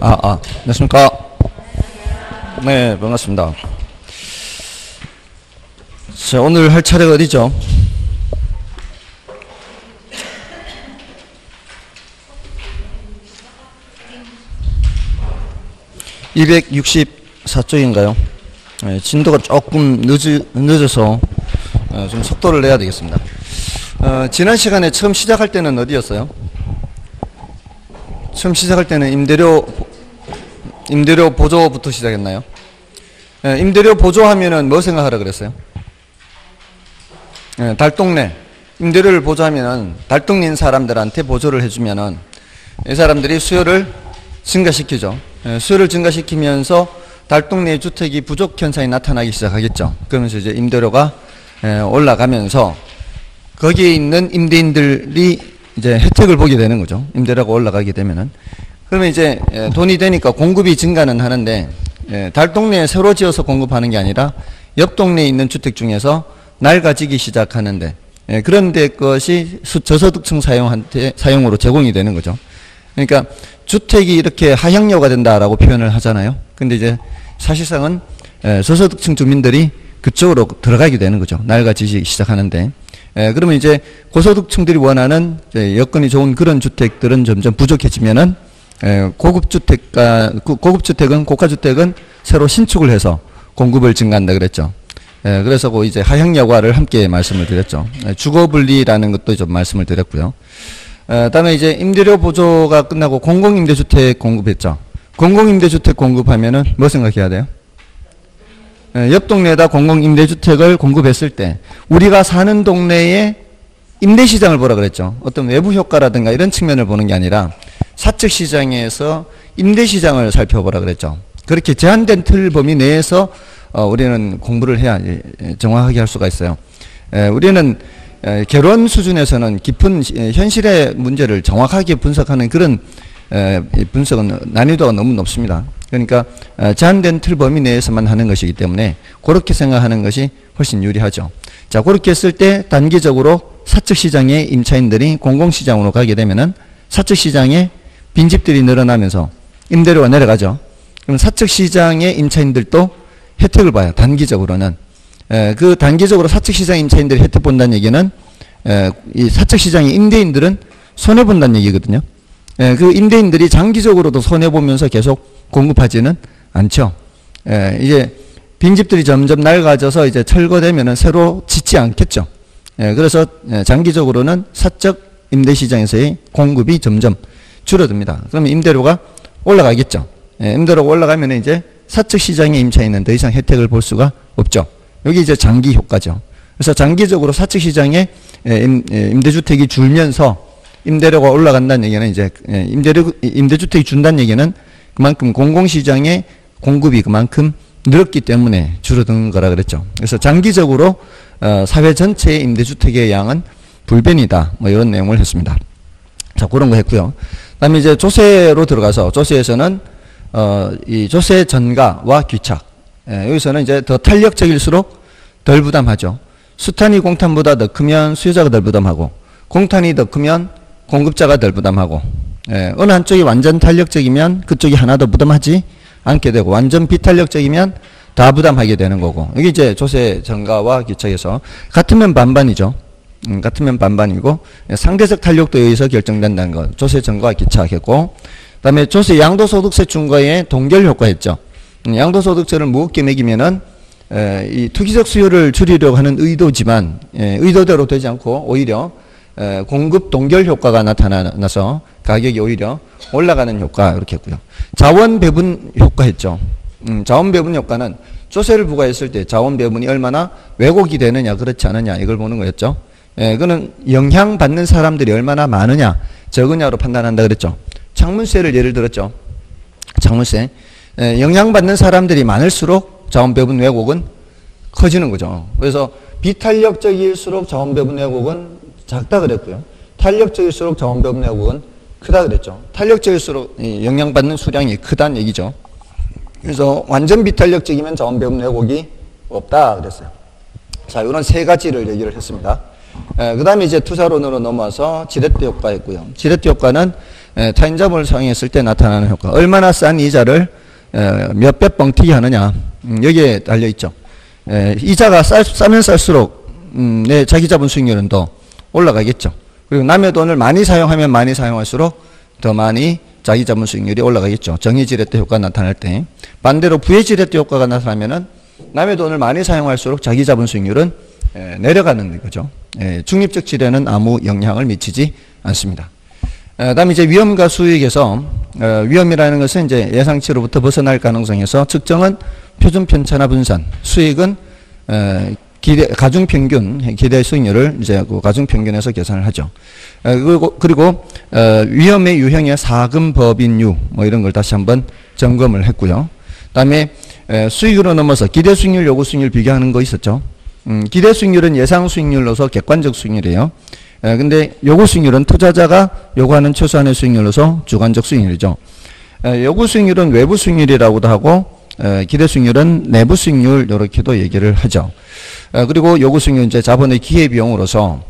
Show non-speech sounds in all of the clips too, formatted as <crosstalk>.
아, 아, 안녕하십니까. 네, 반갑습니다. 자, 오늘 할 차례가 어디죠? (264쪽인가요) 네, 진도가 조금 늦, 늦어서 어, 좀 속도를 내야 되겠습니다. 어, 지난 시간에 처음 시작할 때는 어디였어요? 처음 시작할 때는 임대료 임대료 보조부터 시작했나요? 예, 임대료 보조하면은 뭐 생각하라 그랬어요? 예, 달동네 임대료를 보조하면은 달동네인 사람들한테 보조를 해주면은 이 사람들이 수요를 증가시키죠. 예, 수요를 증가시키면서 달동네 주택이 부족 현상이 나타나기 시작하겠죠. 그러면서 이제 임대료가 예, 올라가면서 거기에 있는 임대인들이 이제 혜택을 보게 되는 거죠. 임대료가 올라가게 되면은. 그러면 이제 예, 돈이 되니까 공급이 증가는 하는데 예, 달 동네에 새로 지어서 공급하는 게 아니라 옆 동네에 있는 주택 중에서 낡아지기 시작하는데 예, 그런 데 것이 저소득층 사용한테 사용으로 제공이 되는 거죠. 그러니까 주택이 이렇게 하향료가 된다라고 표현을 하잖아요. 근데 이제 사실상은 저소득층 주민들이 그쪽으로 들어가게 되는 거죠. 낡아지기 시작하는데. 예, 그러면 이제 고소득층들이 원하는 여건이 좋은 그런 주택들은 점점 부족해지면은 예, 고급 주택가 고급 주택은 고가 주택은 새로 신축을 해서 공급을 증가한다 그랬죠. 예, 그래서 그 이제 하향 여과를 함께 말씀을 드렸죠. 예, 주거 분리라는 것도 좀 말씀을 드렸고요. 예, 다음에 이제 임대료 보조가 끝나고 공공임대주택 공급했죠. 공공임대주택 공급하면은 뭐 생각해야 돼요? 예, 옆 동네에다 공공임대주택을 공급했을 때 우리가 사는 동네에 임대시장을 보라 그랬죠. 어떤 외부 효과라든가 이런 측면을 보는 게 아니라 사적 시장에서 임대 시장을 살펴보라 그랬죠. 그렇게 제한된 틀 범위 내에서 어, 우리는 공부를 해야 정확하게 할 수가 있어요. 우리는 결혼 수준에서는 깊은 현실의 문제를 정확하게 분석하는 그런 분석은 난이도가 너무 높습니다. 그러니까 어, 제한된 틀 범위 내에서만 하는 것이기 때문에 그렇게 생각하는 것이 훨씬 유리하죠. 자, 그렇게 했을 때 단기적으로 사적 시장의 임차인들이 공공시장으로 가게 되면은 사적 시장에 빈집들이 늘어나면서 임대료가 내려가죠. 그럼 사적 시장의 임차인들도 혜택을 봐요. 단기적으로는. 에, 그 단기적으로 사적 시장 임차인들이 혜택 본다는 얘기는 에, 이 사적 시장의 임대인들은 손해 본다는 얘기거든요. 에, 그 임대인들이 장기적으로도 손해 보면서 계속 공급하지는 않죠. 예, 이제 빈집들이 점점 낡아져서 이제 철거되면은 새로 짓지 않겠죠. 예, 그래서 예, 장기적으로는 사적 임대 시장에서의 공급이 점점 줄어듭니다. 그러면 임대료가 올라가겠죠. 예, 임대료가 올라가면 이제 사적 시장의 임차인은 더 이상 혜택을 볼 수가 없죠. 여기 이제 장기 효과죠. 그래서 장기적으로 사적 시장에 예, 예, 임대주택이 줄면서 임대료가 올라간다는 얘기는 이제 예, 임대료 임대주택이 준다는 얘기는 그만큼 공공시장의 공급이 그만큼 늘었기 때문에 줄어든 거라 그랬죠. 그래서 장기적으로 어, 사회 전체의 임대주택의 양은 불변이다. 뭐 이런 내용을 했습니다. 자, 그런 거 했고요. 그다음에 이제 조세로 들어가서 조세에서는 어, 이 조세 전가와 귀착. 예, 여기서는 이제 더 탄력적일수록 덜 부담하죠. 수탄이 공탄보다 더 크면 수요자가 덜 부담하고 공탄이 더 크면 공급자가 덜 부담하고 예, 어느 한쪽이 완전 탄력적이면 그쪽이 하나도 부담하지 않게 되고 완전 비탄력적이면 다 부담하게 되는 거고 여기 이제 조세 전가와 기착에서 같으면 반반이죠. 음, 같으면 반반이고 예, 상대적 탄력도 여기서 결정된다는 것 조세 전가와 기착했고 그 다음에 조세 양도소득세 중과의 동결 효과했죠. 음, 양도소득세를 무겁게 매기면은 에, 이 투기적 수요를 줄이려고 하는 의도지만 에, 의도대로 되지 않고 오히려 에, 공급 동결 효과가 나타나서 가격이 오히려 올라가는 효과 이렇게 했고요. 자원 배분 효과 했죠. 음, 자원 배분 효과는 조세를 부과했을 때 자원 배분이 얼마나 왜곡이 되느냐 그렇지 않느냐 이걸 보는 거였죠. 예, 그는 영향받는 사람들이 얼마나 많으냐 적으냐로 판단한다 그랬죠. 창문세를 예를 들었죠. 창문세. 예, 영향받는 사람들이 많을수록 자원 배분 왜곡은 커지는 거죠. 그래서 비탄력적일수록 자원 배분 왜곡은 작다 그랬고요. 탄력적일수록 자원 배분 왜곡은 크다 그랬죠. 탄력적일수록 영향받는 수량이 크다는 얘기죠. 그래서 완전 비탄력적이면 자원 배분 왜곡이 없다 그랬어요. 자, 이런 세 가지를 얘기를 했습니다. 그 다음에 이제 투자론으로 넘어와서 지렛대 효과 했고요. 지렛대 효과는 에, 타인자본을 사용했을 때 나타나는 효과. 얼마나 싼 이자를 에, 몇배 뻥튀기 하느냐. 음, 여기에 달려 있죠. 에, 이자가 싸, 싸면 쌀수록 음, 내 자기 자본 수익률은 더 올라가겠죠. 그리고 남의 돈을 많이 사용하면 많이 사용할수록 더 많이 자기 자본 수익률이 올라가겠죠. 정의 지렛대 효과가 나타날 때. 반대로 부의 지렛대 효과가 나타나면은 남의 돈을 많이 사용할수록 자기 자본 수익률은 에, 내려가는 거죠. 에, 중립적 지뢰는 아무 영향을 미치지 않습니다. 에, 다음에 이제 위험과 수익에서 어, 위험이라는 것은 이제 예상치로부터 벗어날 가능성에서 측정은 표준 편차나 분산, 수익은 에, 기대, 가중 평균, 기대 수익률을 이제 그 가중 평균에서 계산을 하죠. 에, 그리고, 그리고, 어, 위험의 유형의 사금 법인유, 뭐 이런 걸 다시 한번 점검을 했고요. 그 다음에, 수익으로 넘어서 기대 수익률, 요구 수익률 비교하는 거 있었죠. 음, 기대 수익률은 예상 수익률로서 객관적 수익률이에요. 에, 근데 요구 수익률은 투자자가 요구하는 최소한의 수익률로서 주관적 수익률이죠. 에, 요구 수익률은 외부 수익률이라고도 하고, 에, 기대 수익률은 내부 수익률, 이렇게도 얘기를 하죠. 어, 그리고 요구 수익률 이제 자본의 기회 비용으로서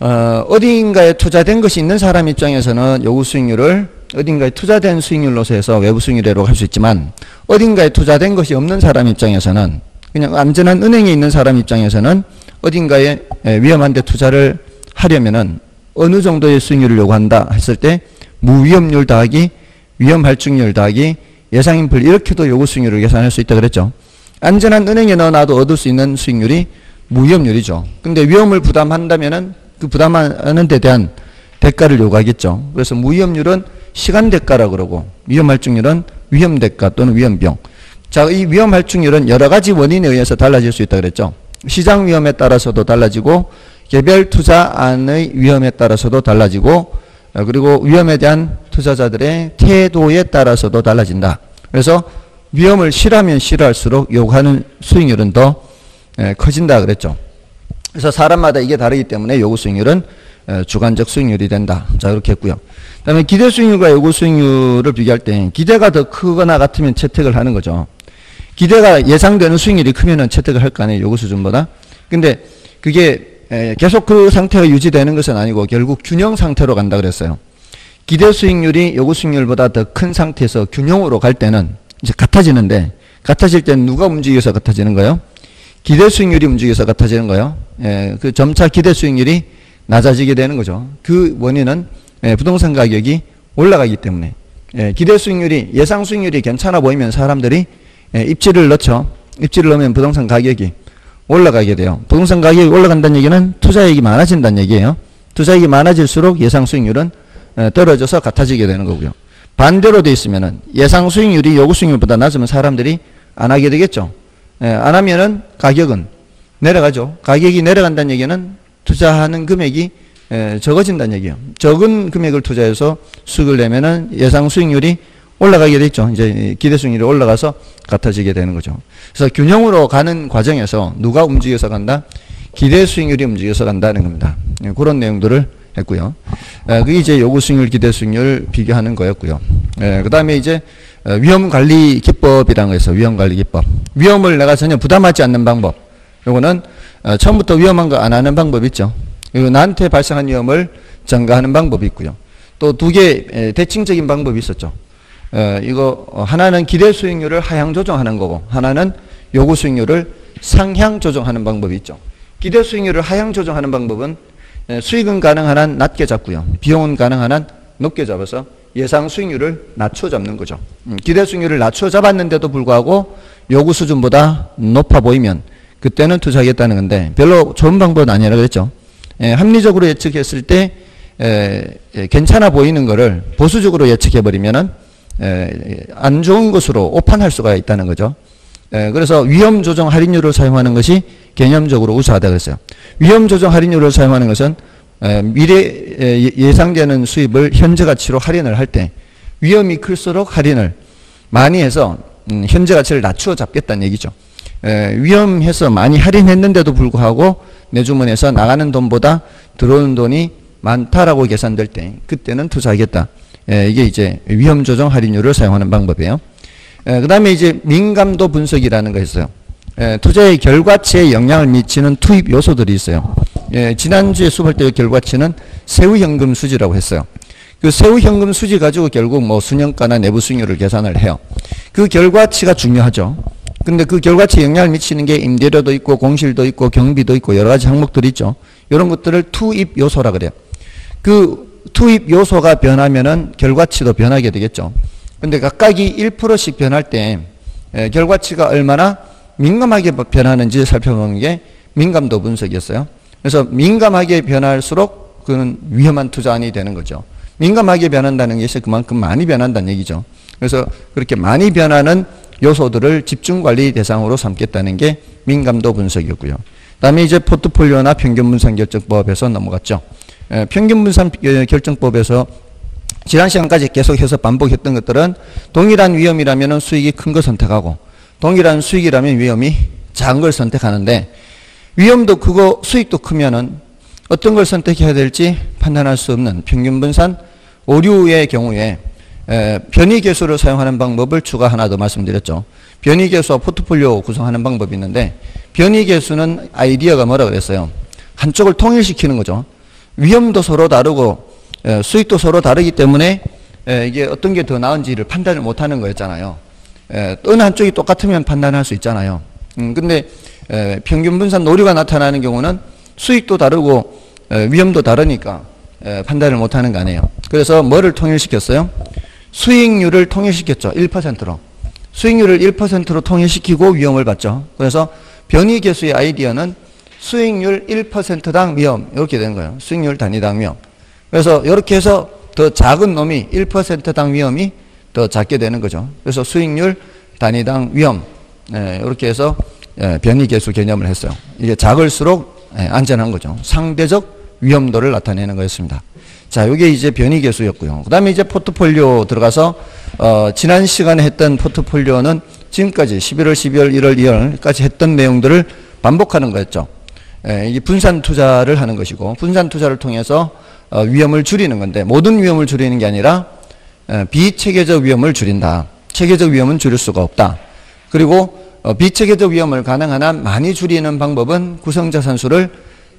어, 어딘가에 투자된 것이 있는 사람 입장에서는 요구 수익률을 어딘가에 투자된 수익률로서 해서 외부 수익률이라고 할 수 있지만 어딘가에 투자된 것이 없는 사람 입장에서는 그냥 안전한 은행에 있는 사람 입장에서는 어딘가에 위험한 데 투자를 하려면은 어느 정도의 수익률을 요구한다 했을 때 무위험률 더하기 위험 할증률 더하기 예상인풀 이렇게도 요구 수익률을 계산할 수 있다 그랬죠. 안전한 은행에 넣어놔도 얻을 수 있는 수익률이 무위험률이죠. 근데 위험을 부담한다면은 그 부담하는 데 대한 대가를 요구하겠죠. 그래서 무위험률은 시간 대가라 그러고 위험 할증률은 위험 대가 또는 위험 비용. 자, 이 위험 할증률은 여러 가지 원인에 의해서 달라질 수 있다 그랬죠. 시장 위험에 따라서도 달라지고 개별 투자안의 위험에 따라서도 달라지고 어, 그리고 위험에 대한 투자자들의 태도에 따라서도 달라진다. 그래서 위험을 싫어하면 싫어할수록 요구하는 수익률은 더 커진다 그랬죠. 그래서 사람마다 이게 다르기 때문에 요구 수익률은 주관적 수익률이 된다. 자, 이렇게 했고요. 그 다음에 기대 수익률과 요구 수익률을 비교할 때 기대가 더 크거나 같으면 채택을 하는 거죠. 기대가 예상되는 수익률이 크면은 채택을 할 거 아니에요. 요구 수준보다. 근데 그게 계속 그 상태가 유지되는 것은 아니고 결국 균형 상태로 간다 그랬어요. 기대 수익률이 요구 수익률보다 더 큰 상태에서 균형으로 갈 때는 이제 같아지는데 같아질 때는 누가 움직여서 같아지는 거예요? 기대 수익률이 움직여서 같아지는 거예요. 예, 그 점차 기대 수익률이 낮아지게 되는 거죠. 그 원인은 예, 부동산 가격이 올라가기 때문에 예, 기대 수익률이 예상 수익률이 괜찮아 보이면 사람들이 예, 입지를 넣죠. 입지를 넣으면 부동산 가격이 올라가게 돼요. 부동산 가격이 올라간다는 얘기는 투자액이 많아진다는 얘기예요. 투자액이 많아질수록 예상 수익률은 예, 떨어져서 같아지게 되는 거고요. 반대로 돼 있으면은 예상 수익률이 요구 수익률보다 낮으면 사람들이 안 하게 되겠죠. 예, 안 하면은 가격은 내려가죠. 가격이 내려간다는 얘기는 투자하는 금액이 예, 적어진다는 얘기예요. 적은 금액을 투자해서 수익을 내면은 예상 수익률이 올라가게 되죠. 이제 기대 수익률이 올라가서 같아지게 되는 거죠. 그래서 균형으로 가는 과정에서 누가 움직여서 간다? 기대 수익률이 움직여서 간다는 겁니다. 예, 그런 내용들을 했고요. 에, 그게 이제 요구 수익률, 기대 수익률 비교하는 거였고요. 그 다음에 이제 어, 위험 관리 기법이라는 거에서 위험 관리 기법. 위험을 내가 전혀 부담하지 않는 방법. 요거는 어, 처음부터 위험한 거 안 하는 방법 있죠. 그리고 나한테 발생한 위험을 전가하는 방법이 있고요. 또 두 개 대칭적인 방법이 있었죠. 어, 이거 하나는 기대 수익률을 하향 조정하는 거고 하나는 요구 수익률을 상향 조정하는 방법이 있죠. 기대 수익률을 하향 조정하는 방법은 수익은 가능한 한 낮게 잡고요. 비용은 가능한 한 높게 잡아서 예상 수익률을 낮춰 잡는 거죠. 음, 기대 수익률을 낮춰 잡았는데도 불구하고 요구 수준보다 높아 보이면 그때는 투자하겠다는 건데 별로 좋은 방법은 아니라 그랬죠. 예, 합리적으로 예측했을 때 에, 예, 괜찮아 보이는 거를 보수적으로 예측해 버리면은 안 좋은 것으로 오판할 수가 있다는 거죠. 에, 그래서 위험 조정 할인율을 사용하는 것이 개념적으로 우수하다 그랬어요. 위험 조정 할인율을 사용하는 것은 미래 예상되는 수입을 현재 가치로 할인을 할 때 위험이 클수록 할인을 많이 해서 음, 현재 가치를 낮추어 잡겠다는 얘기죠. 위험해서 많이 할인했는데도 불구하고 내 주머니에서 나가는 돈보다 들어오는 돈이 많다라고 계산될 때 그때는 투자하겠다. 이게 이제 위험 조정 할인율을 사용하는 방법이에요. 그 다음에 이제 민감도 분석이라는 거 있어요. 투자의 결과치에 영향을 미치는 투입 요소들이 있어요. 예, 지난주에 수업할 때 결과치는 세후 현금 수지라고 했어요. 그 세후 현금 수지 가지고 결국 뭐 수년가나 내부 수익률을 계산을 해요. 그 결과치가 중요하죠. 근데 그 결과치에 영향을 미치는 게 임대료도 있고 공실도 있고 경비도 있고 여러 가지 항목들이 있죠. 이런 것들을 투입 요소라 그래요. 그 투입 요소가 변하면은 결과치도 변하게 되겠죠. 근데 각각이 1%씩 변할 때 에, 결과치가 얼마나 민감하게 변하는지 살펴보는 게 민감도 분석이었어요. 그래서 민감하게 변할수록 그는 위험한 투자안이 되는 거죠. 민감하게 변한다는 것이 그만큼 많이 변한다는 얘기죠. 그래서 그렇게 많이 변하는 요소들을 집중 관리 대상으로 삼겠다는 게 민감도 분석이었고요. 그다음에 이제 포트폴리오나 평균 분산 결정법에서 넘어갔죠. 에, 평균 분산 결정법에서 지난 시간까지 계속해서 반복했던 것들은 동일한 위험이라면 수익이 큰거 선택하고 동일한 수익이라면 위험이 작은 걸 선택하는데 위험도 크고 수익도 크면은 어떤 걸 선택해야 될지 판단할 수 없는 평균 분산 오류의 경우에 변이 계수를 사용하는 방법을 추가 하나 더 말씀드렸죠. 변이 계수와 포트폴리오 구성하는 방법이 있는데 변이 계수는 아이디어가 뭐라 그랬어요? 한쪽을 통일시키는 거죠. 위험도 서로 다르고 수익도 서로 다르기 때문에 이게 어떤 게 더 나은지를 판단을 못하는 거였잖아요. 어느 한쪽이 똑같으면 판단할 수 있잖아요. 음, 근데 평균 분산 노류가 나타나는 경우는 수익도 다르고 위험도 다르니까 판단을 못하는 거 아니에요. 그래서 뭐를 통일시켰어요? 수익률을 통일시켰죠. 1%로. 수익률을 1%로 통일시키고 위험을 받죠. 그래서 변이 개수의 아이디어는 수익률 1%당 위험 이렇게 되는 거예요. 수익률 단위당 위험. 그래서 이렇게 해서 더 작은 놈이 1%당 위험이 더 작게 되는 거죠. 그래서 수익률 단위당 위험 네, 이렇게 해서 예, 변이 개수 개념을 했어요. 이게 작을수록 예, 안전한 거죠. 상대적 위험도를 나타내는 거였습니다. 자, 이게 이제 변이 개수였고요. 그 다음에 이제 포트폴리오 들어가서, 어, 지난 시간에 했던 포트폴리오는 지금까지 11월, 12월, 1월, 2월까지 했던 내용들을 반복하는 거였죠. 예, 이게 분산 투자를 하는 것이고, 분산 투자를 통해서 어, 위험을 줄이는 건데, 모든 위험을 줄이는 게 아니라, 에, 예, 비체계적 위험을 줄인다. 체계적 위험은 줄일 수가 없다. 그리고 어, 비체계적 위험을 가능한 한 많이 줄이는 방법은 구성자산수를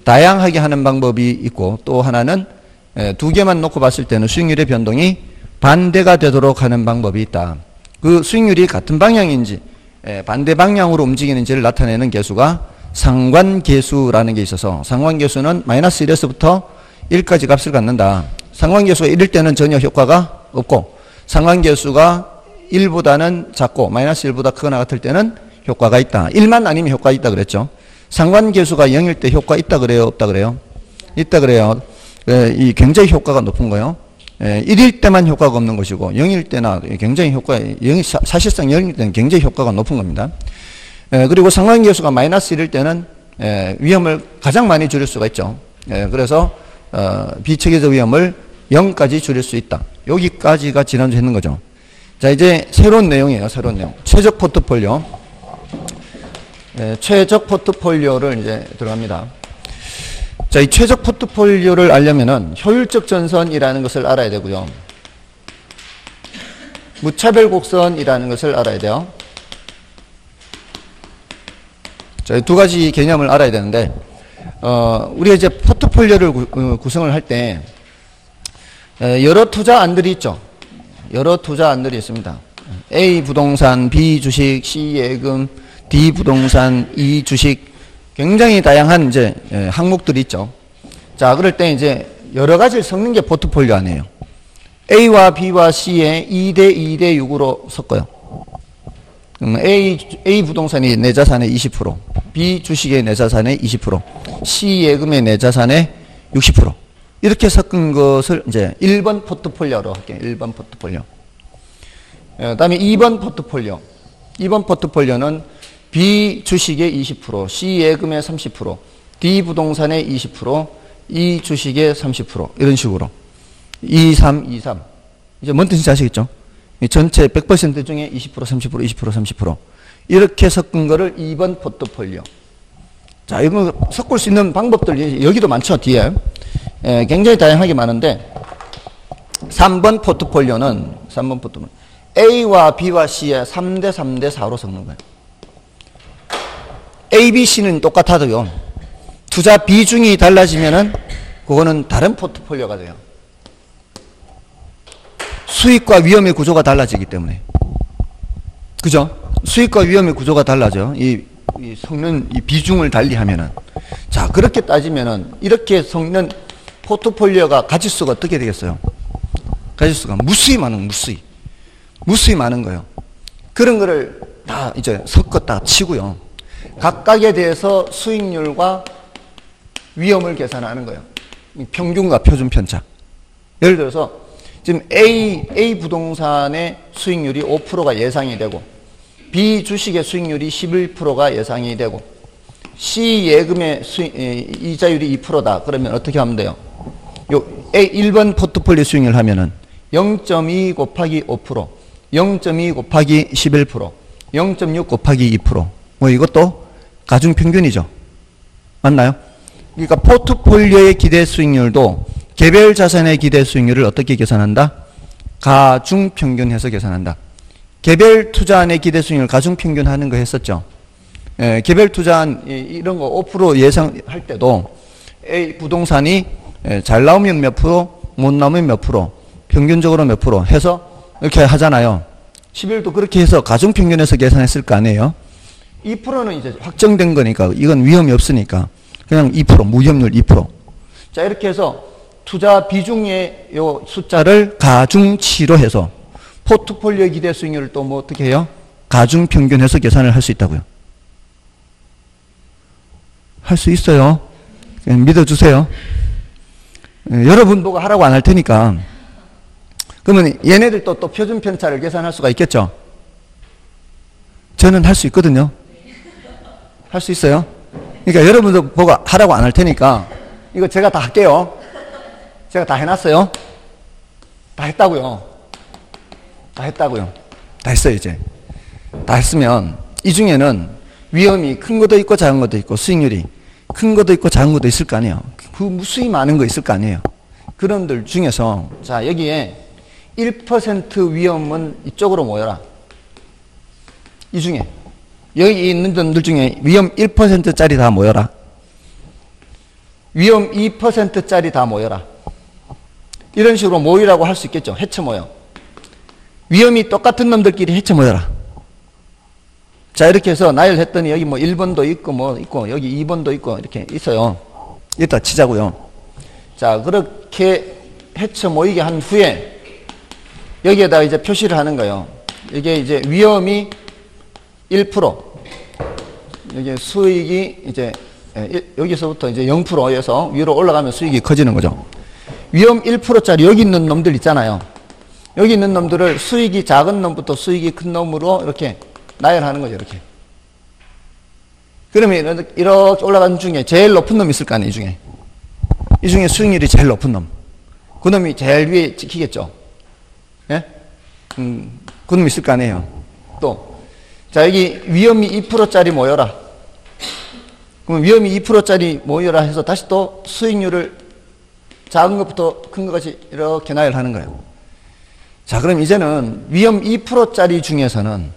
다양하게 하는 방법이 있고 또 하나는 두 개만 놓고 봤을 때는 수익률의 변동이 반대가 되도록 하는 방법이 있다. 그 수익률이 같은 방향인지 반대 방향으로 움직이는지를 나타내는 개수가 상관계수라는 게 있어서 상관계수는 마이너스 1에서부터 1까지 값을 갖는다. 상관계수가 1일 때는 전혀 효과가 없고 상관계수가 1보다는 작고 마이너스 1보다 크거나 같을 때는 효과가 있다. 1만 아니면 효과 있다 그랬죠. 상관계수가 0일 때 효과 있다 그래요? 없다 그래요? 있다 그래요. 예, 이 굉장히 효과가 높은 거요. 예, 1일 때만 효과가 없는 것이고 0일 때나 굉장히 효과, 0, 사실상 0일 때는 굉장히 효과가 높은 겁니다. 예, 그리고 상관계수가 마이너스 1일 때는 예, 위험을 가장 많이 줄일 수가 있죠. 예, 그래서 어, 비체계적 위험을 0까지 줄일 수 있다. 여기까지가 지난주 했는 거죠. 자 이제 새로운 내용이에요. 새로운 내용. 최적 포트폴리오. 네, 최적 포트폴리오를 이제 들어갑니다. 자, 이 최적 포트폴리오를 알려면은 효율적 전선이라는 것을 알아야 되고요. 무차별 곡선이라는 것을 알아야 돼요. 자, 두 가지 개념을 알아야 되는데, 어, 우리가 이제 포트폴리오를 구, 어, 성을 할 때, 여러 투자 안들이 있죠. 여러 투자 안들이 있습니다. A 부동산, B 주식, C 예금, D 부동산, E 주식 굉장히 다양한 이제 예, 항목들이 있죠. 자, 그럴 때 이제 여러 가지를 섞는 게 포트폴리오 아니에요. A와 B와 C에 2대 2대 6으로 섞어요. A, A 부동산이 내 자산의 20%, B 주식의 내 자산의 20%, C 예금의 내 자산의 60%. 이렇게 섞은 것을 이제 1번 포트폴리오로 할게요. 1번 포트폴리오. 그 다음에 2번 포트폴리오. 2번 포트폴리오는 B 주식의 20%, C 예금의 30%, D 부동산의 20%, E 주식의 30% 이런 식으로 2, 3, 2, 3 이제 뭔 뜻인지 아시겠죠? 전체 100% 중에 20%, 30%, 20%, 30% 이렇게 섞은 거를 2번 포트폴리오 자 이거 섞을 수 있는 방법들 여기도 많죠 뒤에 예, 굉장히 다양하게 많은데 3번 포트폴리오는 3번 포트폴리오 A와 B와 C의 3대 3대 4로 섞는 거예요 A, B, C는 똑같아도요. 투자 비중이 달라지면은 그거는 다른 포트폴리오가 돼요. 수익과 위험의 구조가 달라지기 때문에. 그죠? 수익과 위험의 구조가 달라져. 이, 이 섞는 이 비중을 달리하면은. 자, 그렇게 따지면은 이렇게 섞는 포트폴리오가 가지수가 어떻게 되겠어요? 가지수가 무수히 많은 무수히. 무수히 많은 거예요. 그런 거를 다 이제 섞었다 치고요. 각각에 대해서 수익률과 위험을 계산하는 거예요. 평균과 표준 편차. 예를 들어서 지금 A, A 부동산의 수익률이 5%가 예상이 되고 B 주식의 수익률이 11%가 예상이 되고 C 예금의 수익, 이자율이 2%다. 그러면 어떻게 하면 돼요? 요 A 1번 포트폴리오 수익률 하면은 0.2 곱하기 5%, 0.2 곱하기 11%, 0.6 곱하기 2%. 뭐 이것도 가중 평균이죠. 맞나요? 그러니까 포트폴리오의 기대 수익률도 개별 자산의 기대 수익률을 어떻게 계산한다? 가중 평균해서 계산한다. 개별 투자안의 기대 수익률 가중 평균하는 거 했었죠. 예, 개별 투자안 이런 거 5% 예상할 때도 A 부동산이 예, 잘 나오면 몇 프로, 못 나오면 몇 프로, 평균적으로 몇 프로 해서 이렇게 하잖아요. 11도 그렇게 해서 가중 평균해서 계산했을 거 아니에요. 2%는 이제 확정된 거니까 이건 위험이 없으니까 그냥 2% 무위험률 2%. 자 이렇게 해서 투자 비중의 요 숫자를 가중치로 해서 포트폴리오 기대 수익률을 또 뭐 어떻게 해요? 가중 평균해서 계산을 할 수 있다고요. 할 수 있어요. 믿어주세요. 예, 여러분 보고 하라고 안 할 테니까. 그러면 얘네들도 또 표준 편차를 계산할 수가 있겠죠? 저는 할 수 있거든요. 할 수 있어요. 그러니까 여러분도 보고 하라고 안 할 테니까 이거 제가 다 할게요. 제가 다 해놨어요. 다 했다고요. 다 했다고요. 다 했어요 이제. 다 했으면 이 중에는 위험이 큰 것도 있고 작은 것도 있고 수익률이 큰 것도 있고 작은 것도 있을 거 아니에요. 그 무수히 많은 거 있을 거 아니에요. 그런들 중에서 자 여기에 1% 위험은 이쪽으로 모여라. 이 중에 여기 있는 분들 중에 위험 1%짜리 다 모여라. 위험 2%짜리 다 모여라. 이런 식으로 모이라고 할 수 있겠죠. 해쳐 모여. 위험이 똑같은 놈들끼리 해쳐 모여라. 자, 이렇게 해서 나열했더니 여기 뭐 1번도 있고 뭐 있고 여기 2번도 있고 이렇게 있어요. 이따 치자고요. 자, 그렇게 해쳐 모이게 한 후에 여기에다 이제 표시를 하는 거예요. 이게 이제 위험이 1%. 여기 수익이 이제 예, 여기서부터 이제 0%에서 위로 올라가면 수익이 커지는 거죠. 위험 1%짜리 여기 있는 놈들 있잖아요. 여기 있는 놈들을 수익이 작은 놈부터 수익이 큰 놈으로 이렇게 나열하는 거죠. 이렇게. 그러면 이렇게 올라가는 중에 제일 높은 놈 있을 거 아니에요. 이 중에. 이 중에 수익률이 제일 높은 놈. 그 놈이 제일 위에 찍히겠죠. 예? 음, 그놈 있을 거 아니에요. 또. 자, 여기 위험이 2%짜리 모여라. 그럼 위험이 2%짜리 모여라 해서 다시 또 수익률을 작은 것부터 큰 것까지 이렇게 나열하는 거예요. 자, 그럼 이제는 위험 2%짜리 중에서는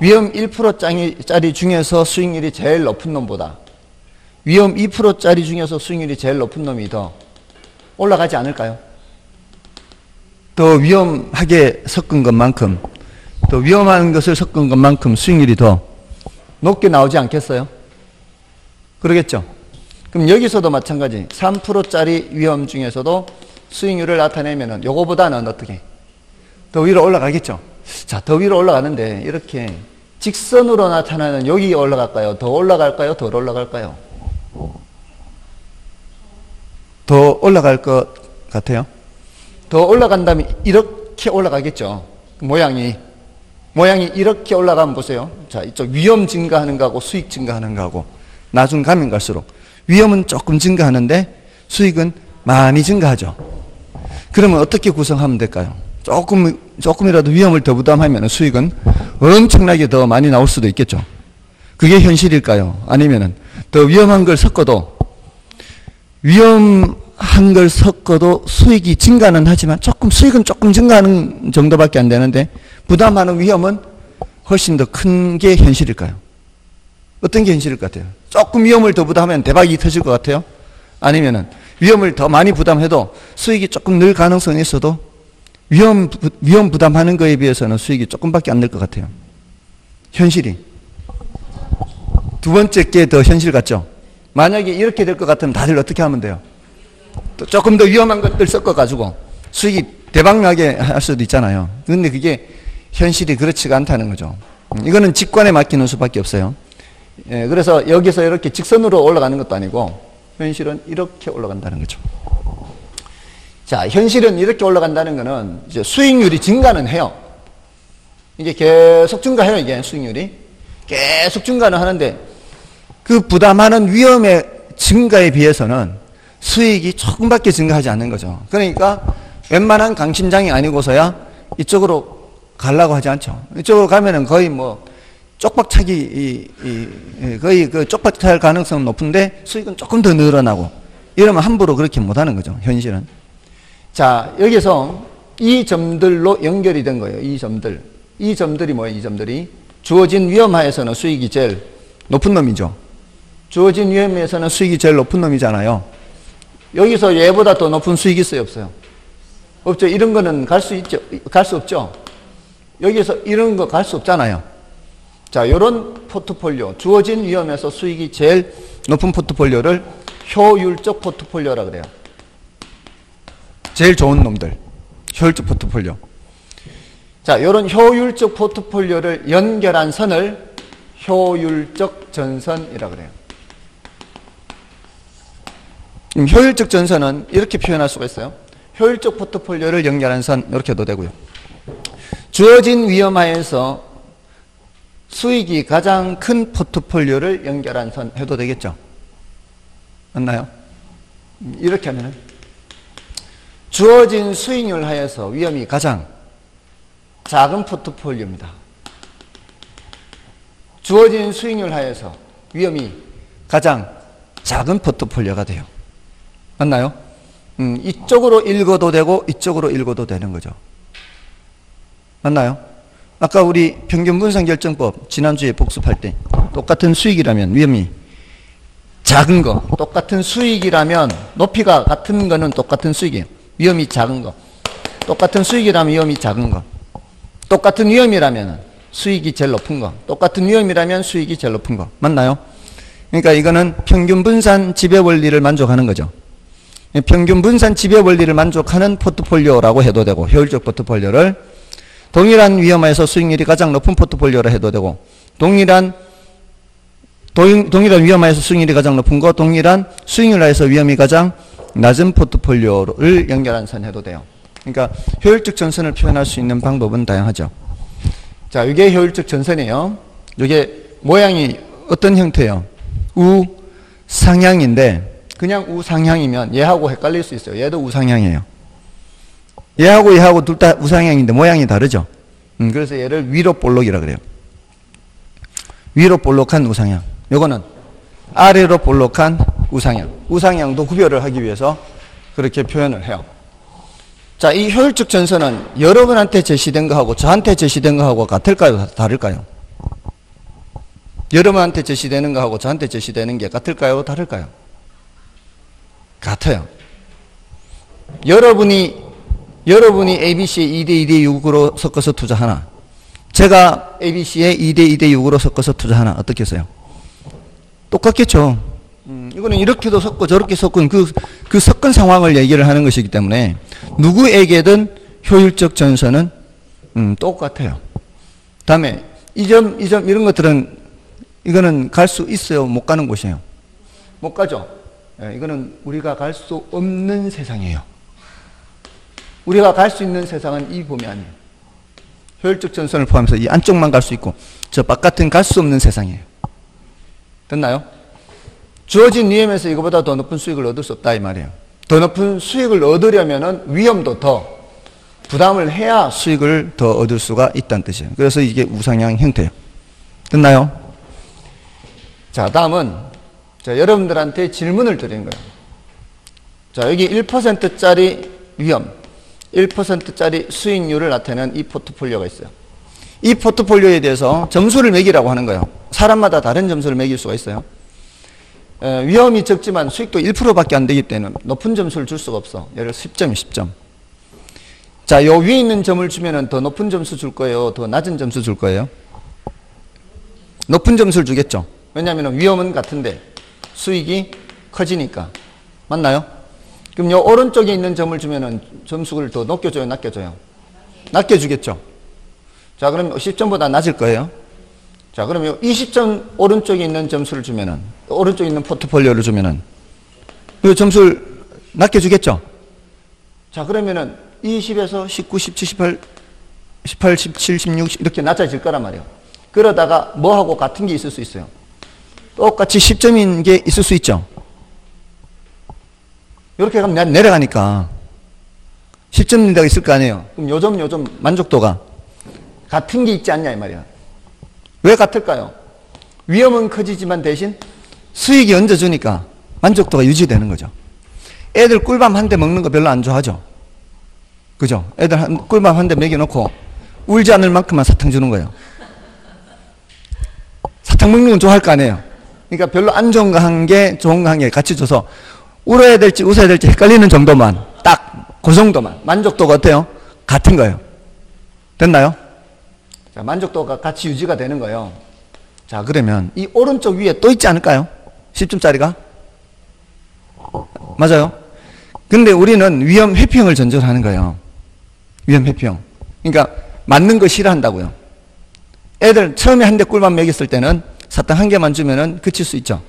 위험 1%짜리 중에서 수익률이 제일 높은 놈보다 위험 2%짜리 중에서 수익률이 제일 높은 놈이 더 올라가지 않을까요? 더 위험하게 섞은 것만큼 더 위험한 것을 섞은 것만큼 수익률이 더 높게 나오지 않겠어요? 그러겠죠? 그럼 여기서도 마찬가지 3%짜리 위험 중에서도 수익률을 나타내면은 요거보다는 어떻게 더 위로 올라가겠죠? 자, 더 위로 올라가는데 이렇게 직선으로 나타나는 여기 올라갈까요? 더 올라갈까요? 덜 올라갈까요? 더 올라갈 것 같아요? 더 올라간다면 이렇게 올라가겠죠. 모양이. 모양이 이렇게 올라가면 보세요. 자, 이쪽 위험 증가하는 거하고 수익 증가하는 거하고 나중 가면 갈수록 위험은 조금 증가하는데 수익은 많이 증가하죠. 그러면 어떻게 구성하면 될까요? 조금, 조금이라도 위험을 더 부담하면 수익은 엄청나게 더 많이 나올 수도 있겠죠. 그게 현실일까요? 아니면은 더 위험한 걸 섞어도 위험한 걸 섞어도 수익이 증가는 하지만 조금 수익은 조금 증가하는 정도밖에 안 되는데 부담하는 위험은 훨씬 더 큰 게 현실일까요? 어떤 게 현실일 것 같아요? 조금 위험을 더 부담하면 대박이 터질 것 같아요? 아니면은 위험을 더 많이 부담해도 수익이 조금 늘 가능성이 있어도 위험, 부- 위험 부담하는 거에 비해서는 수익이 조금밖에 안될것 같아요. 현실이. 두 번째 게 더 현실 같죠? 만약에 이렇게 될 것 같으면 다들 어떻게 하면 돼요? 또 조금 더 위험한 것들 섞어가지고 수익이 대박나게 할 수도 있잖아요. 근데 그게 현실이 그렇지가 않다는 거죠. 음, 이거는 직관에 맡기는 수밖에 없어요. 예, 그래서 여기서 이렇게 직선으로 올라가는 것도 아니고 현실은 이렇게 올라간다는 거죠. 자, 현실은 이렇게 올라간다는 거는 이제 수익률이 증가는 해요. 이게 계속 증가해요, 이게 수익률이. 계속 증가는 하는데 그 부담하는 위험의 증가에 비해서는 수익이 조금밖에 증가하지 않는 거죠. 그러니까 웬만한 강심장이 아니고서야 이쪽으로 가려고 하지 않죠. 이쪽으로 가면은 거의 뭐 쪽박차기 이, 이, 이, 거의 그 쪽박차일 가능성은 높은데 수익은 조금 더 늘어나고 이러면 함부로 그렇게 못하는 거죠. 현실은. 자 여기서 이 점들로 연결이 된 거예요. 이 점들. 이 점들이 뭐예요? 이 점들이 주어진 위험하에서는 수익이 제일 높은 놈이죠. 주어진 위험에서는 수익이 제일 높은 놈이잖아요. 여기서 얘보다 더 높은 수익이 있어요, 없어요? 없죠. 이런 거는 갈 수 있죠. 갈 수 없죠. 여기서 이런 거 갈 수 없잖아요. 자, 이런 포트폴리오, 주어진 위험에서 수익이 제일 높은 포트폴리오를 효율적 포트폴리오라 그래요. 제일 좋은 놈들. 효율적 포트폴리오. 자, 이런 효율적 포트폴리오를 연결한 선을 효율적 전선이라 그래요. 음, 효율적 전선은 이렇게 표현할 수가 있어요. 효율적 포트폴리오를 연결한 선 이렇게 도 되고요. 주어진 위험하에서 수익이 가장 큰 포트폴리오를 연결한 선 해도 되겠죠? 맞나요? 음, 이렇게 하면은 주어진 수익률 하에서 위험이 가장 작은 포트폴리오입니다. 주어진 수익률 하에서 위험이 가장 작은 포트폴리오가 돼요. 맞나요? 음, 이쪽으로 읽어도 되고 이쪽으로 읽어도 되는 거죠. 맞나요? 아까 우리 평균 분산 결정법 지난주에 복습할 때 똑같은 수익이라면 위험이 작은 거 똑같은 수익이라면 높이가 같은 거는 똑같은 수익이에요. 위험이 작은 거 똑같은 수익이라면 위험이 작은 거 똑같은 위험이라면 수익이 제일 높은 거 똑같은 위험이라면 수익이 제일 높은 거 맞나요? 그러니까 이거는 평균 분산 지배 원리를 만족하는 거죠. 평균 분산 지배 원리를 만족하는 포트폴리오라고 해도 되고 효율적 포트폴리오를 동일한 위험에서 수익률이 가장 높은 포트폴리오라 해도 되고 동일한 동, 동일한 위험에서 수익률이 가장 높은 거 동일한 수익률에서 위험이 가장 낮은 포트폴리오를 연결한 선 해도 돼요. 그러니까 효율적 전선을 표현할 수 있는 방법은 다양하죠. 자, 이게 효율적 전선이에요. 이게 모양이 어떤 형태예요? 우상향인데 그냥 우상향이면 얘하고 헷갈릴 수 있어요. 얘도 우상향이에요. 얘하고 얘하고 둘 다 우상향인데 모양이 다르죠. 음, 그래서 얘를 위로 볼록이라 그래요. 위로 볼록한 우상향. 요거는 아래로 볼록한 우상향. 우상향도 구별을 하기 위해서 그렇게 표현을 해요. 자, 이 효율적 전선은 여러분한테 제시된 거하고 저한테 제시된 거하고 같을까요? 다를까요? 여러분한테 제시되는 거하고 저한테 제시되는 게 같을까요? 다를까요? 같아요. 여러분이 여러분이 ABC에 2대 2대 6으로 섞어서 투자하나 제가 ABC에 2대 2대 6으로 섞어서 투자하나 어떻게 써요? 똑같겠죠. 음, 이거는 이렇게도 섞고 저렇게 섞은 그, 그 섞은 상황을 얘기를 하는 것이기 때문에 누구에게든 효율적 전선은 음, 똑같아요. 다음에 이 점, 이 점, 이런 것들은 이거는 갈 수 있어요? 못 가는 곳이에요? 못 가죠? 예, 이거는 우리가 갈 수 없는 세상이에요. 우리가 갈 수 있는 세상은 이 범위 아니에요. 효율적 전선을 포함해서 이 안쪽만 갈 수 있고 저 바깥은 갈 수 없는 세상이에요. 됐나요? 주어진 위험에서 이거보다 더 높은 수익을 얻을 수 없다 이 말이에요. 더 높은 수익을 얻으려면은 위험도 더 부담을 해야 수익을 더 얻을 수가 있다는 뜻이에요. 그래서 이게 우상향 형태예요. 됐나요? 자, 다음은 자, 여러분들한테 질문을 드리는 거예요. 자, 여기 1%짜리 위험, 1%짜리 수익률을 나타내는 이 포트폴리오가 있어요. 이 포트폴리오에 대해서 점수를 매기라고 하는 거예요. 사람마다 다른 점수를 매길 수가 있어요. 에, 위험이 적지만 수익도 1%밖에 안 되기 때문에 높은 점수를 줄 수가 없어. 예를 들어 10점, 10점. 자, 요 위에 있는 점을 주면은 더 높은 점수 줄 거예요? 더 낮은 점수 줄 거예요? 높은 점수를 주겠죠. 왜냐하면 위험은 같은데 수익이 커지니까. 맞나요? 그럼 요 오른쪽에 있는 점을 주면은 점수를 더 높게 줘요? 낮게 줘요? 낮게 주겠죠. 자, 그럼 10점보다 낮을 거예요. 자, 그럼 요 20점 오른쪽에 있는 점수를 주면은 오른쪽에 있는 포트폴리오를 주면은 이 점수를 낮게 주겠죠. 자, 그러면은 20에서 19, 17, 18, 18, 17, 16 이렇게 낮아질 거란 말이에요. 그러다가 뭐하고 같은 게 있을 수 있어요. 똑같이 10점인 게 있을 수 있죠. 이렇게 가면 내- 내려가니까 10점 데가 있을 거 아니에요. 그럼 요점 요점 만족도가 같은 게 있지 않냐 이 말이야. 왜 같을까요? 위험은 커지지만 대신 수익이 얹어주니까 만족도가 유지되는 거죠. 애들 꿀밤 한 대 먹는 거 별로 안 좋아하죠. 그죠? 애들 한, 꿀밤 한 대 먹여놓고 울지 않을 만큼만 사탕 주는 거예요. 사탕 먹는 건 좋아할 거 아니에요. 그러니까 별로 안 좋은 개, 좋은 거 한 개 같이 줘서 울어야 될지 웃어야 될지 헷갈리는 정도만 딱 그 정도만 만족도가 어때요? 같은 거예요. 됐나요? 자, 만족도가 같이 유지가 되는 거예요. 자, 그러면 이 오른쪽 위에 또 있지 않을까요? 10점짜리가? 맞아요? 근데 우리는 위험 회피형을 전제로 하는 거예요. 위험 회피형. 그러니까 맞는 거 싫어한다고요. 애들 처음에 한 대 꿀밤 먹였을 때는 사탕 한 개만 주면은 그칠 수 있죠.